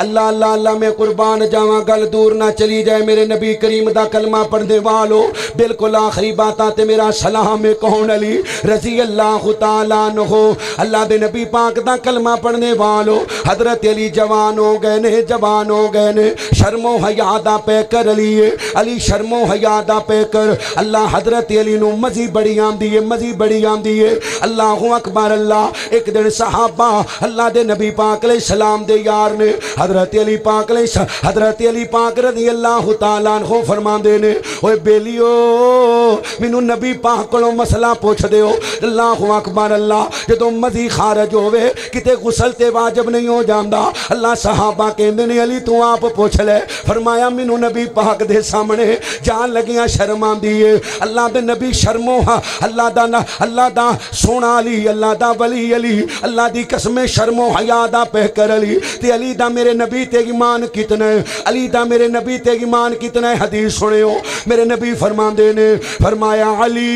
ਅੱਲਾ ਅੱਲਾ ਅੱਲਾ ਮੈਂ ਕੁਰਬਾਨ ਜਾਵਾਂ ਗੱਲ ਦੂਰ ਨਾ ਚਲੀ ਜਾਏ ਮੇਰੇ ਨਬੀ ਕਰੀਮ ਦਾ ਕਲਮਾ ਪੜ੍ਹਦੇ ਵਾਲੋ ਬਿਲਕੁਲ ਆਖਰੀ ਬਾਤਾਂ ਤੇ ਮੇਰਾ ਸਲਾਮ ਹੈ ਕੌਣ ਅਲੀ ਰਜ਼ੀ ਅੱਲਾਹੁ ਤਾਲਾ ਨਹੋ ਅੱਲਾ ਦੇ ਨਬੀ ਪਾਕ ਦਾ ਕਲਮਾ ਪੜ੍ਹਨੇ ਵਾਲੋ ਹਜ਼ਰਤ ਅਲੀ ਜਵਾਨ ਹੋ ਗਏ ਨੇ ਜਵਾਨ ਹੋ ਗਏ ਨੇ ਸ਼ਰਮੋ ਹਯਾ ਦਾ ਪੈ ਕਰ ਅਲੀਏ ਅਲੀ ਸ਼ਰਮੋ ਹਯਾ ਦਾ ਪੈ ਕਰ ਅੱਲਾ ਹਜ਼ਰਤ ਅਲੀ ਨੂੰ ਮਜ਼ੀ ਬੜੀ ਆਂਦੀ ਏ ਮਜ਼ੀ ਬੜੀ ਆਂਦੀ अल्लाह, एक दिन सहाबा अल्लाह के नबी पाक ले सलाम दे यार ने हज़रत अली पाक ले हज़रत अली पाक रज़ी अल्लाह तला हो फरमांदे ने, ओए बेलियो, मैनू नबी पाक को मसला पूछ दो अल्लाह अकबर, अल्लाह जो मजी खारज होवे, किते गुसल ते वाजब नहीं हो जाता अल्लाह सहाबा कहते ने, अली, तू आप पूछ ले। फरमाया, मैनू नबी पाक दे सामने जान लगियाँ शर्म आती है अल्लाह दे नबी शर्मो हाँ। अल्लाह दा ना, अल्लाह दा सोना अली अल्लाह का दा वली अली, अल्लाह दी कसमे शर्मो हया दा पहकर अली। ते अली दा मेरे नबी ते ईमान कितना? है अली दा मेरे नबी ते ईमान कितना? है हदीस सुनयो। मेरे नबी फरमांदे ने, फरमाया, अली,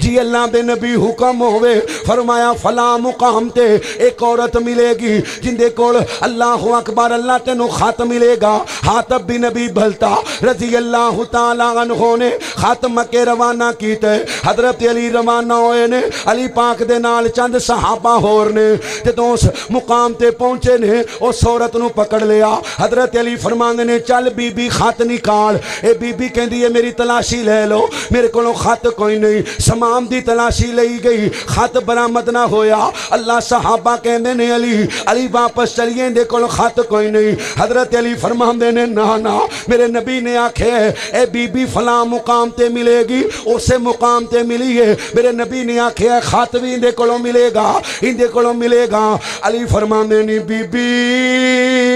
जी अल्लाह दे नबी हुक्म होवे। फरमाया, फला मुकाम ते एक औरत मिलेगी, जिंदे कोल अल्लाह हु अकबर, अल्लाह तेनु खत मिलेगा। हातब भी नबी भलता रज़ी अल्लाह तआला अनहु ने खत मके रवाना कीते। हज़रत अली रवाना होए ने अली पाक दे नाल चंद सहाबा होर ने जदों उस मुकाम ते पहुँचे ने, उस औरत नु पकड़ लिया। हज़रत अली फरमांदे ने, चल बीबी, खत निकाल। ये बीबी कहती है, मेरी तलाशी ले लो, मेरे को खत कोई नहीं। समाम की तलाशी लई गई, खत बरामद ना होया। अल्लाह सहाबा कहते ने, अली अली वापस चलिए दे को खत कोई नहीं। हज़रत अली फरमांदे ने, ना ना, मेरे नबी ने आखे ए बीबी, फला मुकाम ते मिलेगी उस मुकाम ते मिली है। मेरे नबी ने आखिया खत भी इंदे को मिलेगा इंदे को मिलेगा। अली फरमाने बीबी।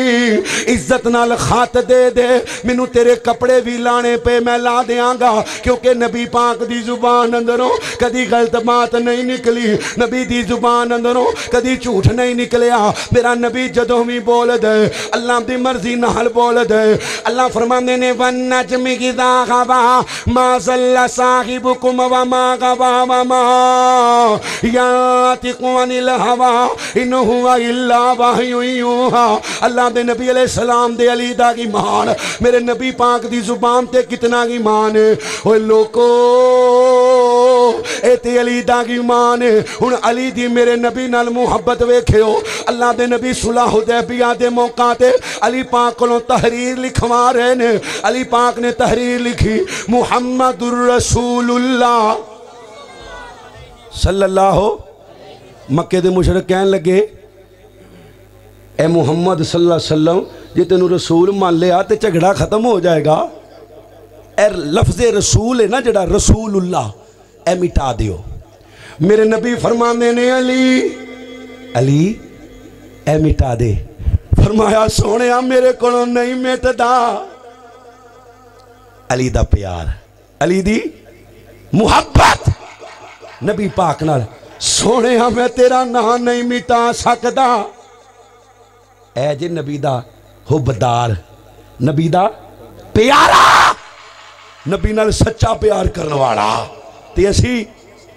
इज़्ज़त नाल खत दे दे। मैनू तेरे कपड़े भी लाने पे मैं ला देंगा क्योंकि नबी पाक की ज़ुबान अंदरों कभी गलत बात नहीं निकली। नबी की ज़ुबान अंदरों कभी झूठ नहीं निकलिया। मेरा नबी जदों भी बोल दे, अल्लाह की मर्ज़ी न बोल दे। अल्लाह फरमाने ने, वन नजमी की दागवा माजल्ला साहिब कुम व मा गवा व मा। यातिकुनिल हवा इन हुआ इल्ला वाहयू अल्लाह दे नबी अले सलाम दे अली दा की मान। मेरे नबी पाक दी ज़ुबान ते कितना की मान। ओ लोको, ए ते अली दा की मान। हुन अली दी मेरे नबी नाल मुहब्बत वेख्यो अल्लाह दे नबी सुलह हुदैबिया दे मौका ते अली पाक कोलों तहरीर लिखवा रहे ने। अली पाक ने तहरीर लिखी, मुहम्मदुर रसूलुल्लाह। सल्लल्लाहु मक्के दे मुशरक कहन लगे ए मुहम्मद सल्लम जे तेन रसूल मान लिया तो झगड़ा खत्म हो जाएगा। ए लफ्ज रसूल है ना जड़ा रसूल उल्ला ए मिटा दियो। मेरे नबी फरमाने ने, अली अली, ए मिटा दे। फरमाया सोने मेरे को नहीं मिटदा। अली का प्यार, अली दी मुहब्बत। नबी पाक न सोने मैं तेरा ना नहीं मिटा सकता ऐ जे नबी का हुबदार, नबी का प्यारा। नबी नाल सच्चा प्यार करने वाला। ते असी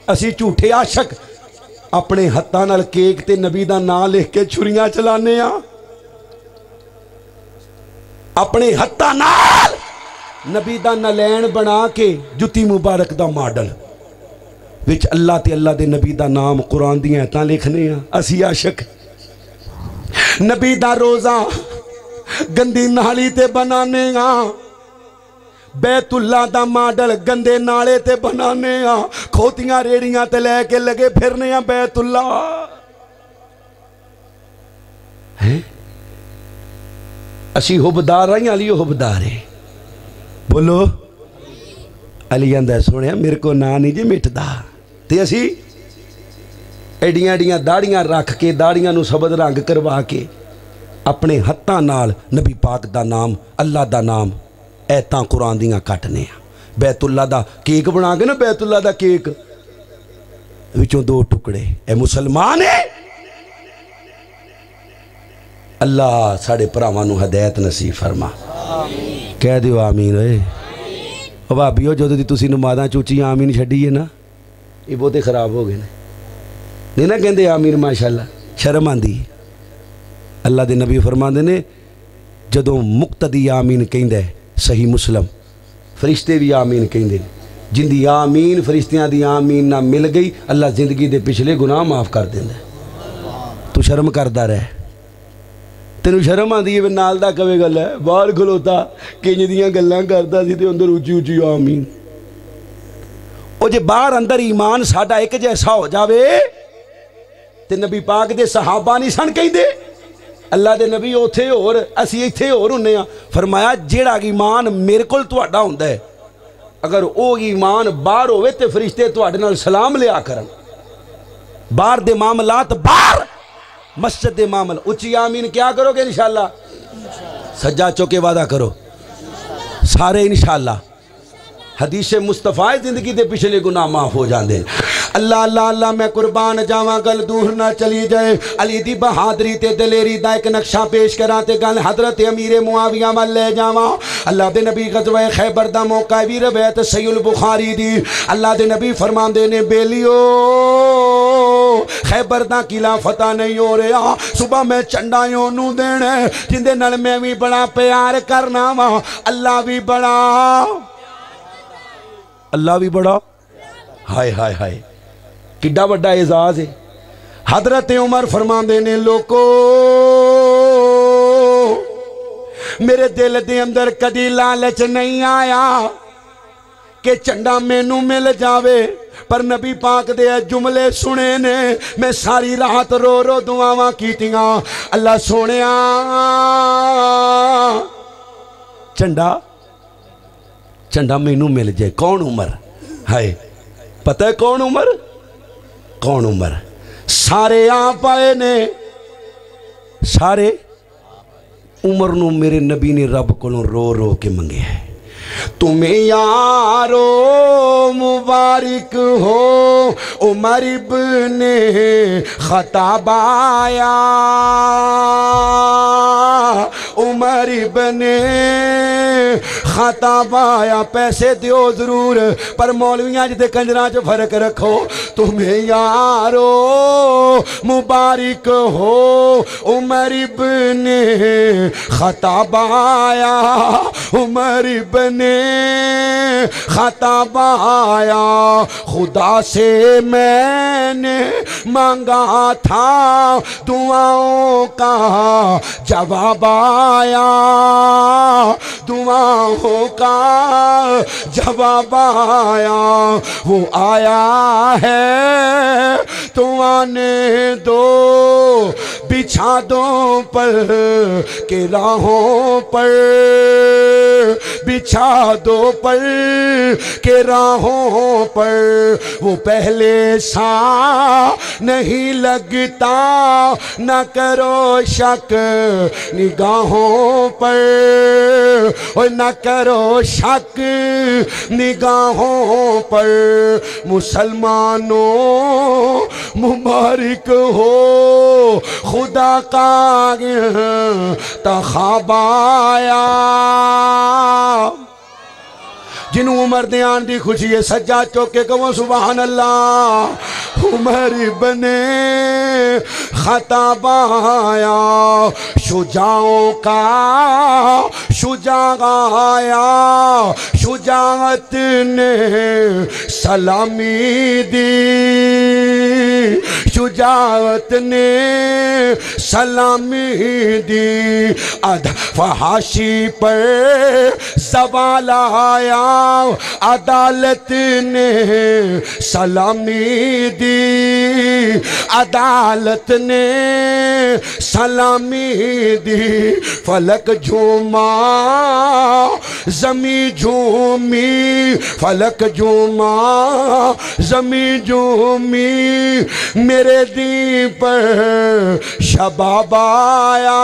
असी झूठे आशक अपने हत्था नाल केक ते नबी का नाम लिख के छुरियाँ चलाने आ। अपने हत्था नाल नबी का नलैन बना के जुती मुबारक का मॉडल, विच अल्लाह ते अल्लाह के नबी का नाम कुरान दया लिखने आ। असी आशक नबी का रोजा, गंदी नाली ते बनाने बैतुल्ला का मॉडल गंदे नाले ते बनाने आ रेड़िया ते लैके लगे फिरने आ बैतुल्ला। असि असी हुबदार रही अली हुबदार है? बोलो। अली आंदा सुने मेरे को ना नहीं जी मिटदा। ते असी ਐਡੀਆਂ ਐਡੀਆਂ ਦਾੜੀਆਂ ਰੱਖ ਕੇ ਦਾੜੀਆਂ ਨੂੰ ਸ਼ਬਦ ਰੰਗ ਕਰਵਾ ਕੇ ਆਪਣੇ ਹੱਥਾਂ ਨਾਲ ਨਬੀ ਪਾਕ ਦਾ ਨਾਮ ਅੱਲਾ ਦਾ ਨਾਮ ਐਤਾਂ ਕੁਰਾਨ ਦੀਆਂ ਕੱਟਨੇ ਆ ਬੈਤੁੱਲਾ ਦਾ ਕੇਕ ਬਣਾ ਕੇ ਨਾ ਬੈਤੁੱਲਾ ਦਾ ਕੇਕ ਵਿੱਚੋਂ ਦੋ ਟੁਕੜੇ ਇਹ ਮੁਸਲਮਾਨ ਹੈ ਅੱਲਾ ਸਾਡੇ ਭਰਾਵਾਂ ਨੂੰ ਹਦਾਇਤ ਨਸੀਬ ਫਰਮਾ ਕਹਿ ਦਿਓ ਆਮੀਨ ਓਏ ਉਹ ਭਾਬੀਓ ਜਦੋਂ ਦੀ ਤੁਸੀਂ ਨਮਾਜ਼ਾਂ ਚ ਉੱਚੀ ਆਮੀਨ ਛੱਡੀ ਹੈ ਨਾ ਇਹ ਬਹੁਤੇ ਖਰਾਬ ਹੋ ਗਏ ਨੇ नहीं ना कहें आमिर माशाला शर्म आती है अल्लाह के नबी फरमाते ने, जदों मुक्तदी आमीन कहेंद सही मुस्लिम फरिश्ते भी आमीन कहें हैं जिंदी आमीन, फरिश्तिया की आमीन ना मिल गई, अल्लाह ज़िंदगी दे पिछले गुनाह माफ़ कर देता तू शर्म करता रह। तेन शर्म आती है नाल का कवे गल है बाहर खलोता, किंज दल करता सी अंदर उची उची आमीन। वो जे बाहर अंदर ईमान साडा एक जैसा हो जाए ਤੇ ਨਬੀ ਪਾਕ ਦੇ ਸਹਾਬਾ ਨਹੀਂ ਸਨ ਕਹਿੰਦੇ ਅੱਲਾ ਦੇ ਨਬੀ ਉੱਥੇ ਹੋਰ ਅਸੀਂ ਇੱਥੇ ਹੋਰ ਹੁੰਨੇ ਆ ਫਰਮਾਇਆ ਜਿਹੜਾ ਈਮਾਨ ਮੇਰੇ ਕੋਲ ਤੁਹਾਡਾ ਹੁੰਦਾ ਹੈ ਅਗਰ ਉਹ ਈਮਾਨ ਬਾਹਰ ਹੋਵੇ ਤੇ ਫਰਿਸ਼ਤੇ ਤੁਹਾਡੇ ਨਾਲ ਸਲਾਮ ਲਿਆ ਕਰਨ ਬਾਹਰ ਦੇ ਮਾਮਲਾਤ ਬਾਹਰ ਮਸਜਿਦ ਦੇ ਮਾਮਲ ਉੱਚੀ ਆਮੀਨ ਕਿਆ ਕਰੋਗੇ ਇਨਸ਼ਾਅੱਲਾ ਸੱਜਾ ਚੁੱਕੇ ਵਾਦਾ ਕਰੋ ਸਾਰੇ हदीशे मुस्तफाए ज़िंदगी के पिछले गुना माफ़ हो जाते हैं अल्लाह अल्लाह अल्लाह, मैं कुर्बान जावा, गल दूर ना चली जाए। अली दी बहादरी ते दलेरी का एक नक्शा पेश करा तो गल हज़रत अमीरे मुआविया वाल ले जावा। अल्लाह के नबी गजवे खैबर का मौका भी रवैत सयुल बुखारी दी। अल्लाह के नबी फरमाते ने, बेलियो, खैबर का किला फतेह नहीं हो रहा। सुबह मैं चंडा ओनू देने, जिंदे मैं भी बड़ा प्यार करना वा। अल्लाह भी बड़ा अल्लाह भी बड़ा हाय हाय हाय किड्डा व्डा एजाज है हदरत उमर फरमा ने लोको मेरे दिल के अंदर कदी लालच नहीं आया कि झंडा मेनू मिल जावे पर नबी पाक दे जुमले सुने ने मैं सारी रात रो रो दुआव की अल्लाह सुनिया झंडा ਝੰਡਾ ਝੰਡਾ ਮੈਨੂੰ ਮਿਲ ਜਾਏ ਕੌਣ ਉਮਰ ਹਾਏ ਪਤਾ ਹੈ ਕੌਣ ਉਮਰ ਕੌਣ ਉਮਰ ਸਾਰੇ ਆਪ ਆਏ ਨੇ ਸਾਰੇ ਉਮਰ ਨੂੰ ਮੇਰੇ ਨਬੀ ਨੇ ਰੱਬ ਕੋਲੋਂ ਰੋ ਰੋ ਕੇ ਮੰਗਿਆ ਹੈ तुम्हें यारो मुबारक हो। उमर इब्ने खताबाया। उमर इब्ने खताबाया। पैसे दियो ज़रूर, पर मौलवियाँ जिते कंजरा च फ़र्क रखो। तुम्हें यारो मुबारक हो। उमर इब्ने खताबाया। उमर इब्ने खताबाया खुदा से मैंने मांगा था, दुआओं का जवाब आया। दुआओं का जवाब आया। वो आया है तो आने दो बिछा दो पर, के राहों पर। बिछा दो पर, के राहों पर, वो पहले सा नहीं लगता। न करो शक निगाहों पर, और न करो शक निगाहों पर। मुसलमानों, मुबारक हो, खुदा का तखाबाया। जिन्हों उमर दे आन दी खुशी है, सज्जा चौके कहो सुबह अल्लाह उमर बने खताबाया शुजाओं का शुजाया शुजात ने सलामी दी शुजात ने सलामी दी। अध फहाशी पर सवाल आया अदालत ने सलामी दी। अदालत ने सलामी दी। फलक झूमा, जमी झूमी, फलक झूमा, जमी झूमी। मेरे दी पर शबाब आया।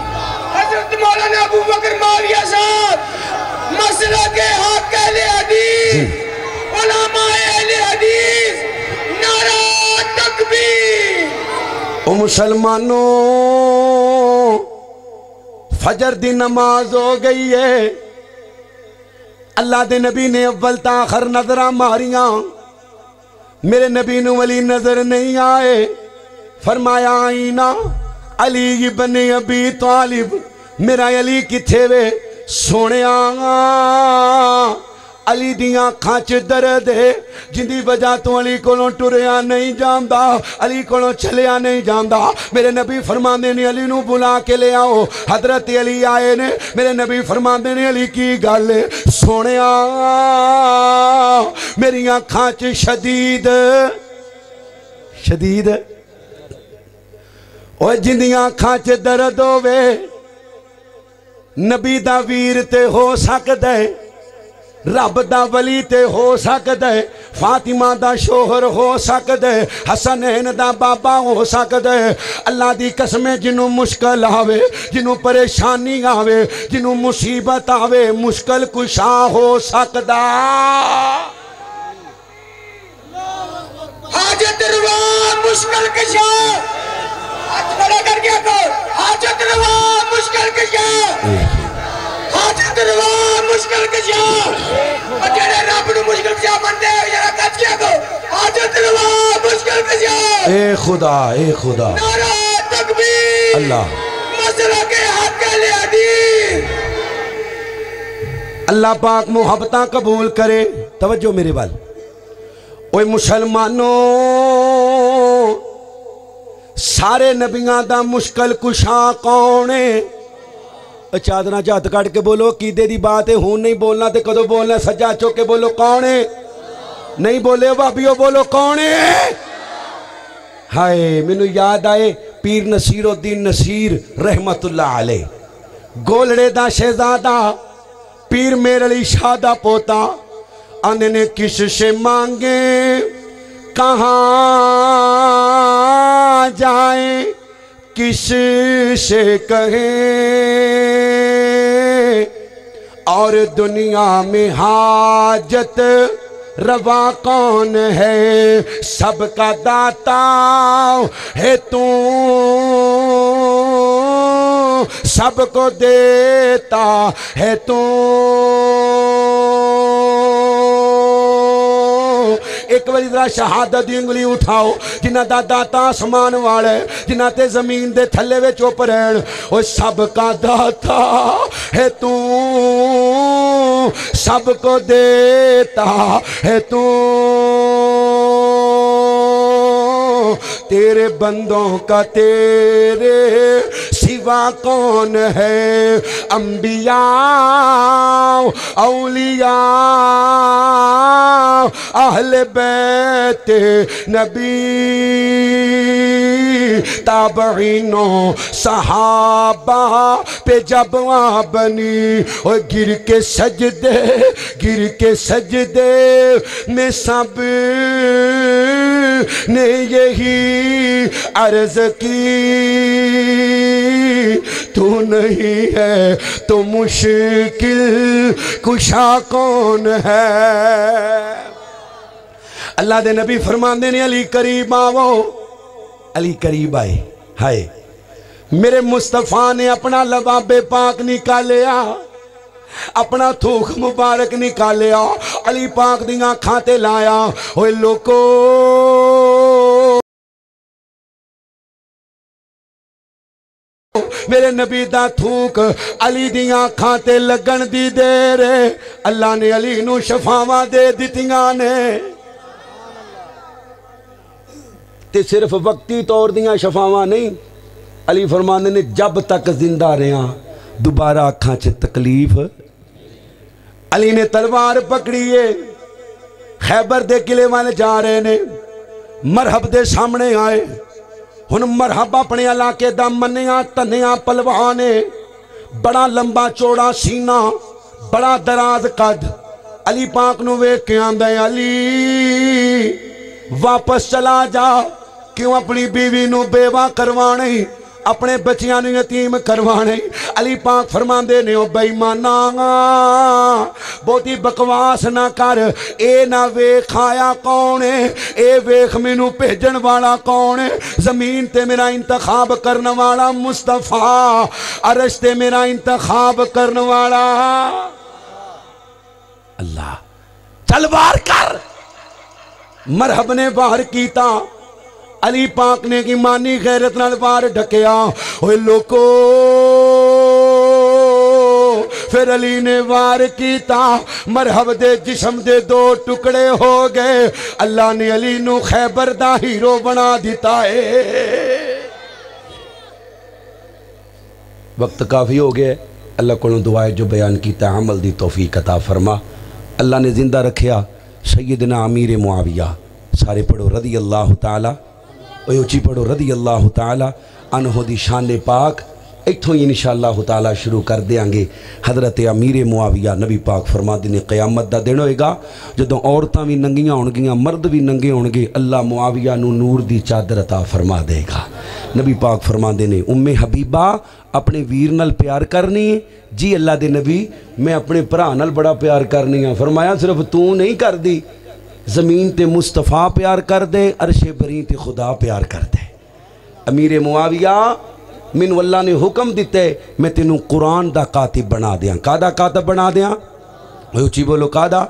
हज़रत मु- मुस्तफ़ा हज़रत मौलाना अबू बकर मौलिया साहब मसला के हक अहले हदीस उलमा अहले हदीस नारा तकबीर। ओ मुसलमानों फजर दी नमाज़ हो गई है। अल्लाह दे नबी ने अव्वल ताखर नज़र मारियाँ। मेरे नबी नु अली नज़र नहीं आए। फरमाया आई ना अली इबन अबी तालिब। मेरा अली किथे वे? सोने अली दियाँ अखां च दर्द है, जिंदी वजह तो अली को टुरया नहीं जाता अली को चलिया नहीं जाता मेरे नबी फरमांदे ने अली बुला के ले आओ। हज़रत अली आए ने, मेरे नबी फरमांदे ने अली की गल सुने मेरी अखां च शदीद। शदीद? ओए जिंदियाँ अखां च दर्द होवे नबी दा वीर ते हो सकदा रब दा वली ते हो सकदा फातिमा दा शोहर हो सकदा है हसनैन दा बाबा हो सकदा अल्लाह दी कसमें जिन्हों मुश्किल आवे, जिन्हों परेशानी आवे, जिन्हों मुसीबत आवे, मुश्किल कुशा हो सकदा। हाजत मुश्किल कशा। हाथ खड़ा कर गया को हाजत रवा मुश्किल कशा हाजत रवा मुश्किल कशा और जेड़े रब नु मुश्किल कशा मनदे हो जरा कच गया को हाजत रवा मुश्किल कशा ए खुदा ए खुदा। नारा तकबीर। अल्लाह। मसला के सारे नबियाँ दा मुश्किल कुशा कौन है? चादरा च कट के बोलो, कीदे दी बात है? हूँ नहीं बोलना ते कदों बोलना सज्जा चुक के बोलो, कौन है? नहीं बोले भाभीओ बोलो, कौन है? हाय, मैनू याद आए, पीर नसीरुद्दीन नसीर रहमतुल्ला अलैह। गोलड़े दा शहजादा, पीर मेरे अली शाह पोता। आने ने किस से मांगे? कहाँ? जाए, किस से कहे? और दुनिया में हाजत रवा कौन है? सबका दाता है तू। सबको देता है तू। एक बार जरा शहादत की उंगली उठाओ। जिन्हों का दाता आसमान वाला है जिन्हों ते ज़मीन के थले में चुप रहन। वो सबका दाता, है तू सबको देता, है तू। तेरे बंदों का तेरे सिवा कौन है? अंबिया औलिया अहले बैत नबी ताबीनो सहाबा पे जब वहाँ बनी और गिर के सजदे, गिर के सजदे में सबने यही अर्ज़ की। तू नहीं है तो मुश्किल कुशा कौन है? अल्लाह दे नबी फरमाते ने, अली करीब आवो अली करीब आए, हाय। मेरे मुस्तफ़ा ने अपना लबाबे पाक निकालिया, अपना थूक मुबारक निकालिया, अली पाक दियाँ खाते लाया। ओए लोको मेरे नबी दा थूक अली दियाँ खाते लगन दी देर अल्लाह ने अली नू शफावा दे दितियाँ ने। ते सिर्फ़ वक्ती तौर दियाँ शफावां नहीं, अली फरमाने ने, जब तक ज़िंदा रहा दोबारा अखा च तकलीफ़। अली ने तलवार पकड़ी है खैबर दे किले वाले जा रहे ने, मरहब दे सामने आए। ਹੁਣ ਮਰਹਬ ਆਪਣੇ ਇਲਾਕੇ ਦਾ ਮੰਨਿਆ ਧੰਨਿਆ ਪਹਿਲਵਾਨ ਏ ਬੜਾ ਲੰਬਾ ਚੌੜਾ ਸੀਨਾ ਬੜਾ ਦਰਾਜ਼ ਕੱਦ ਅਲੀ ਪਾਕ ਨੂੰ ਵੇਖ ਕੇ ਆਂਦਾ ਏ, ਅਲੀ ਵਾਪਸ ਚਲਾ ਜਾ ਕਿਉਂ ਆਪਣੀ ਬੀਵੀ ਨੂੰ ਬੇਵਾ ਕਰਵਾਣੀ अपने बच्चिया यतीम करवाने। अली पाक फरमाते ने बेईमाना बहुती बकवास ना कर। ए ना वेख आया कौन है? ए वेख मैनू भेजन वाला कौन है? ज़मीन ते मेरा इंतखाब करने वाला मुस्तफ़ा, अरश ते मेरा इंतखाब करने वाला। अल्लाह चल बार कर। मरहब ने बाहर किया अली पाक ने की मानी गैरत नाल बार ढकया। ओए लोको, फिर अली ने वार किया मरहब दे जिसम दे दो टुकड़े हो गए। अल्लाह ने अली नू खैबर दा हीरो बना दिता है। वक्त काफ़ी हो गया अल्लाह को दुआए जो बयान किया अमल की तोहफी कता फरमा। अल्लाह ने ज़िंदा रखिया सैदना अमीर मुआविया। सारे पढ़ो रदी अल्लाह तला। और पढ़ो रदी अल्लाह तला की शान पाक। इतों ही इनशाला तला शुरू कर देंगे। हज़रत अमीरे मुआविया नबी पाक फरमा ने कयामत का दिन होएगा जो औरत भी नंगिया हो मर्द भी नंगे होने अल्लाह मुआविया नूर की चादर अता फरमा देगा। नबी पाक फरमा ने, उम्मे हबीबा, अपने वीर नाल प्यार करनी है? जी अल्लाह के नबी, मैं अपने भरा बड़ा प्यार करनी हाँ फरमाया, सिर्फ़ तू नहीं कर दी ज़मीन ते मुस्तफ़ा प्यार कर दे, अरशे बरी ते खुदा प्यार कर दे। अमीर मुआविया, मैनू अल्लाह ने हुक्म दिते, मैं तेनों कुरान का कातिब बना दें का कातब बना दया उची बोलो, कादा?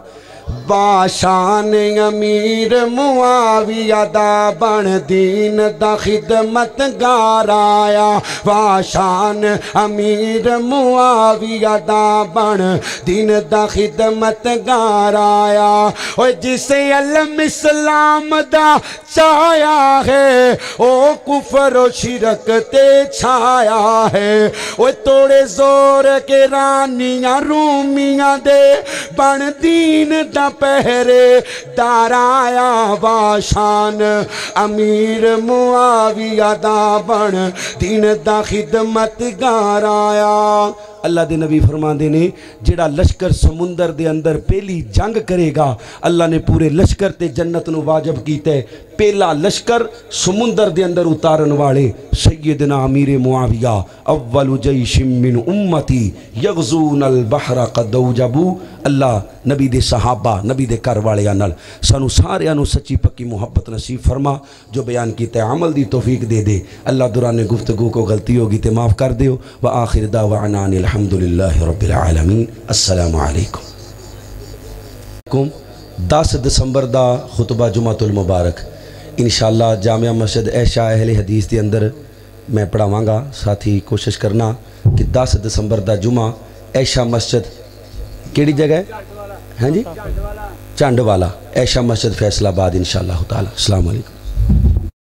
बाशान अमीर मुआविया दा बण दीन दा खिदमत गाराया। बाशान अमीर मुआविया दा बण दीन दा खिदमत गाराया। और जिसे अलम इस्लाम दा चाया है, ओ कुफर शिरक ते छाया है। ओ तोड़े ज़ोर के रानिया रूमिया दे बण दीन दा पहिरे दाराया वाशान अमीर मुआविया दा बण दीन खिदमत आया अल्लाह के नबी फरमाते ने, जोड़ा लश्कर समुंदर के अंदर पहली जंग करेगा, अल्लाह ने पूरे लश्कर से जन्नत न वाजब किया पहला लश्कर समुंदर के अंदर उतारन वाले सैयदना अमीर मुआविया, अव्वल जई शिमिन उम्मती यगजून अल बहरा कदौ जबू अल्लाह नबी दे सहाबा, नबी दे घर वालिया सानू सारू सच्ची पक्की मुहब्बत नसीब फरमा, जो बयान किया अमल की तोफीक दे दे। अल्लाह दुरान गुफ्तगु को गलती होगी तो माफ़ कर दौ व आखिर दावाना अलहमदिल्ला रब्बिल आलमीन अस्सलाम वालेकुम 10 ਦਸੰਬਰ ਦਾ ਖੁਤਬਾ ਜੁਮਾਤੁਲ ਮੁਬਾਰਕ ਇਨਸ਼ਾਅੱਲਾ ਜਾਮਿਆ ਮਸਜਿਦ ਐਸ਼ਾ ਅਹਲੇ ਹਦੀਸ ਦੇ ਅੰਦਰ ਮੈਂ ਪੜਾਵਾਂਗਾ ਸਾਥੀ ਕੋਸ਼ਿਸ਼ ਕਰਨਾ ਕਿ 10 ਦਸੰਬਰ ਦਾ ਜੁਮਾ ਐਸ਼ਾ ਮਸਜਿਦ ਕਿਹੜੀ ਜਗ੍ਹਾ ਹੈ ਹਾਂਜੀ ਝੰਡ ਵਾਲਾ ਐਸ਼ਾ ਮਸਜਿਦ ਫੈਸਲਾਬਾਦ ਇਨਸ਼ਾਅੱਲਾ ਤਾਲਾ ਅਸਲਾਮ ਅਲੈਕੁਮ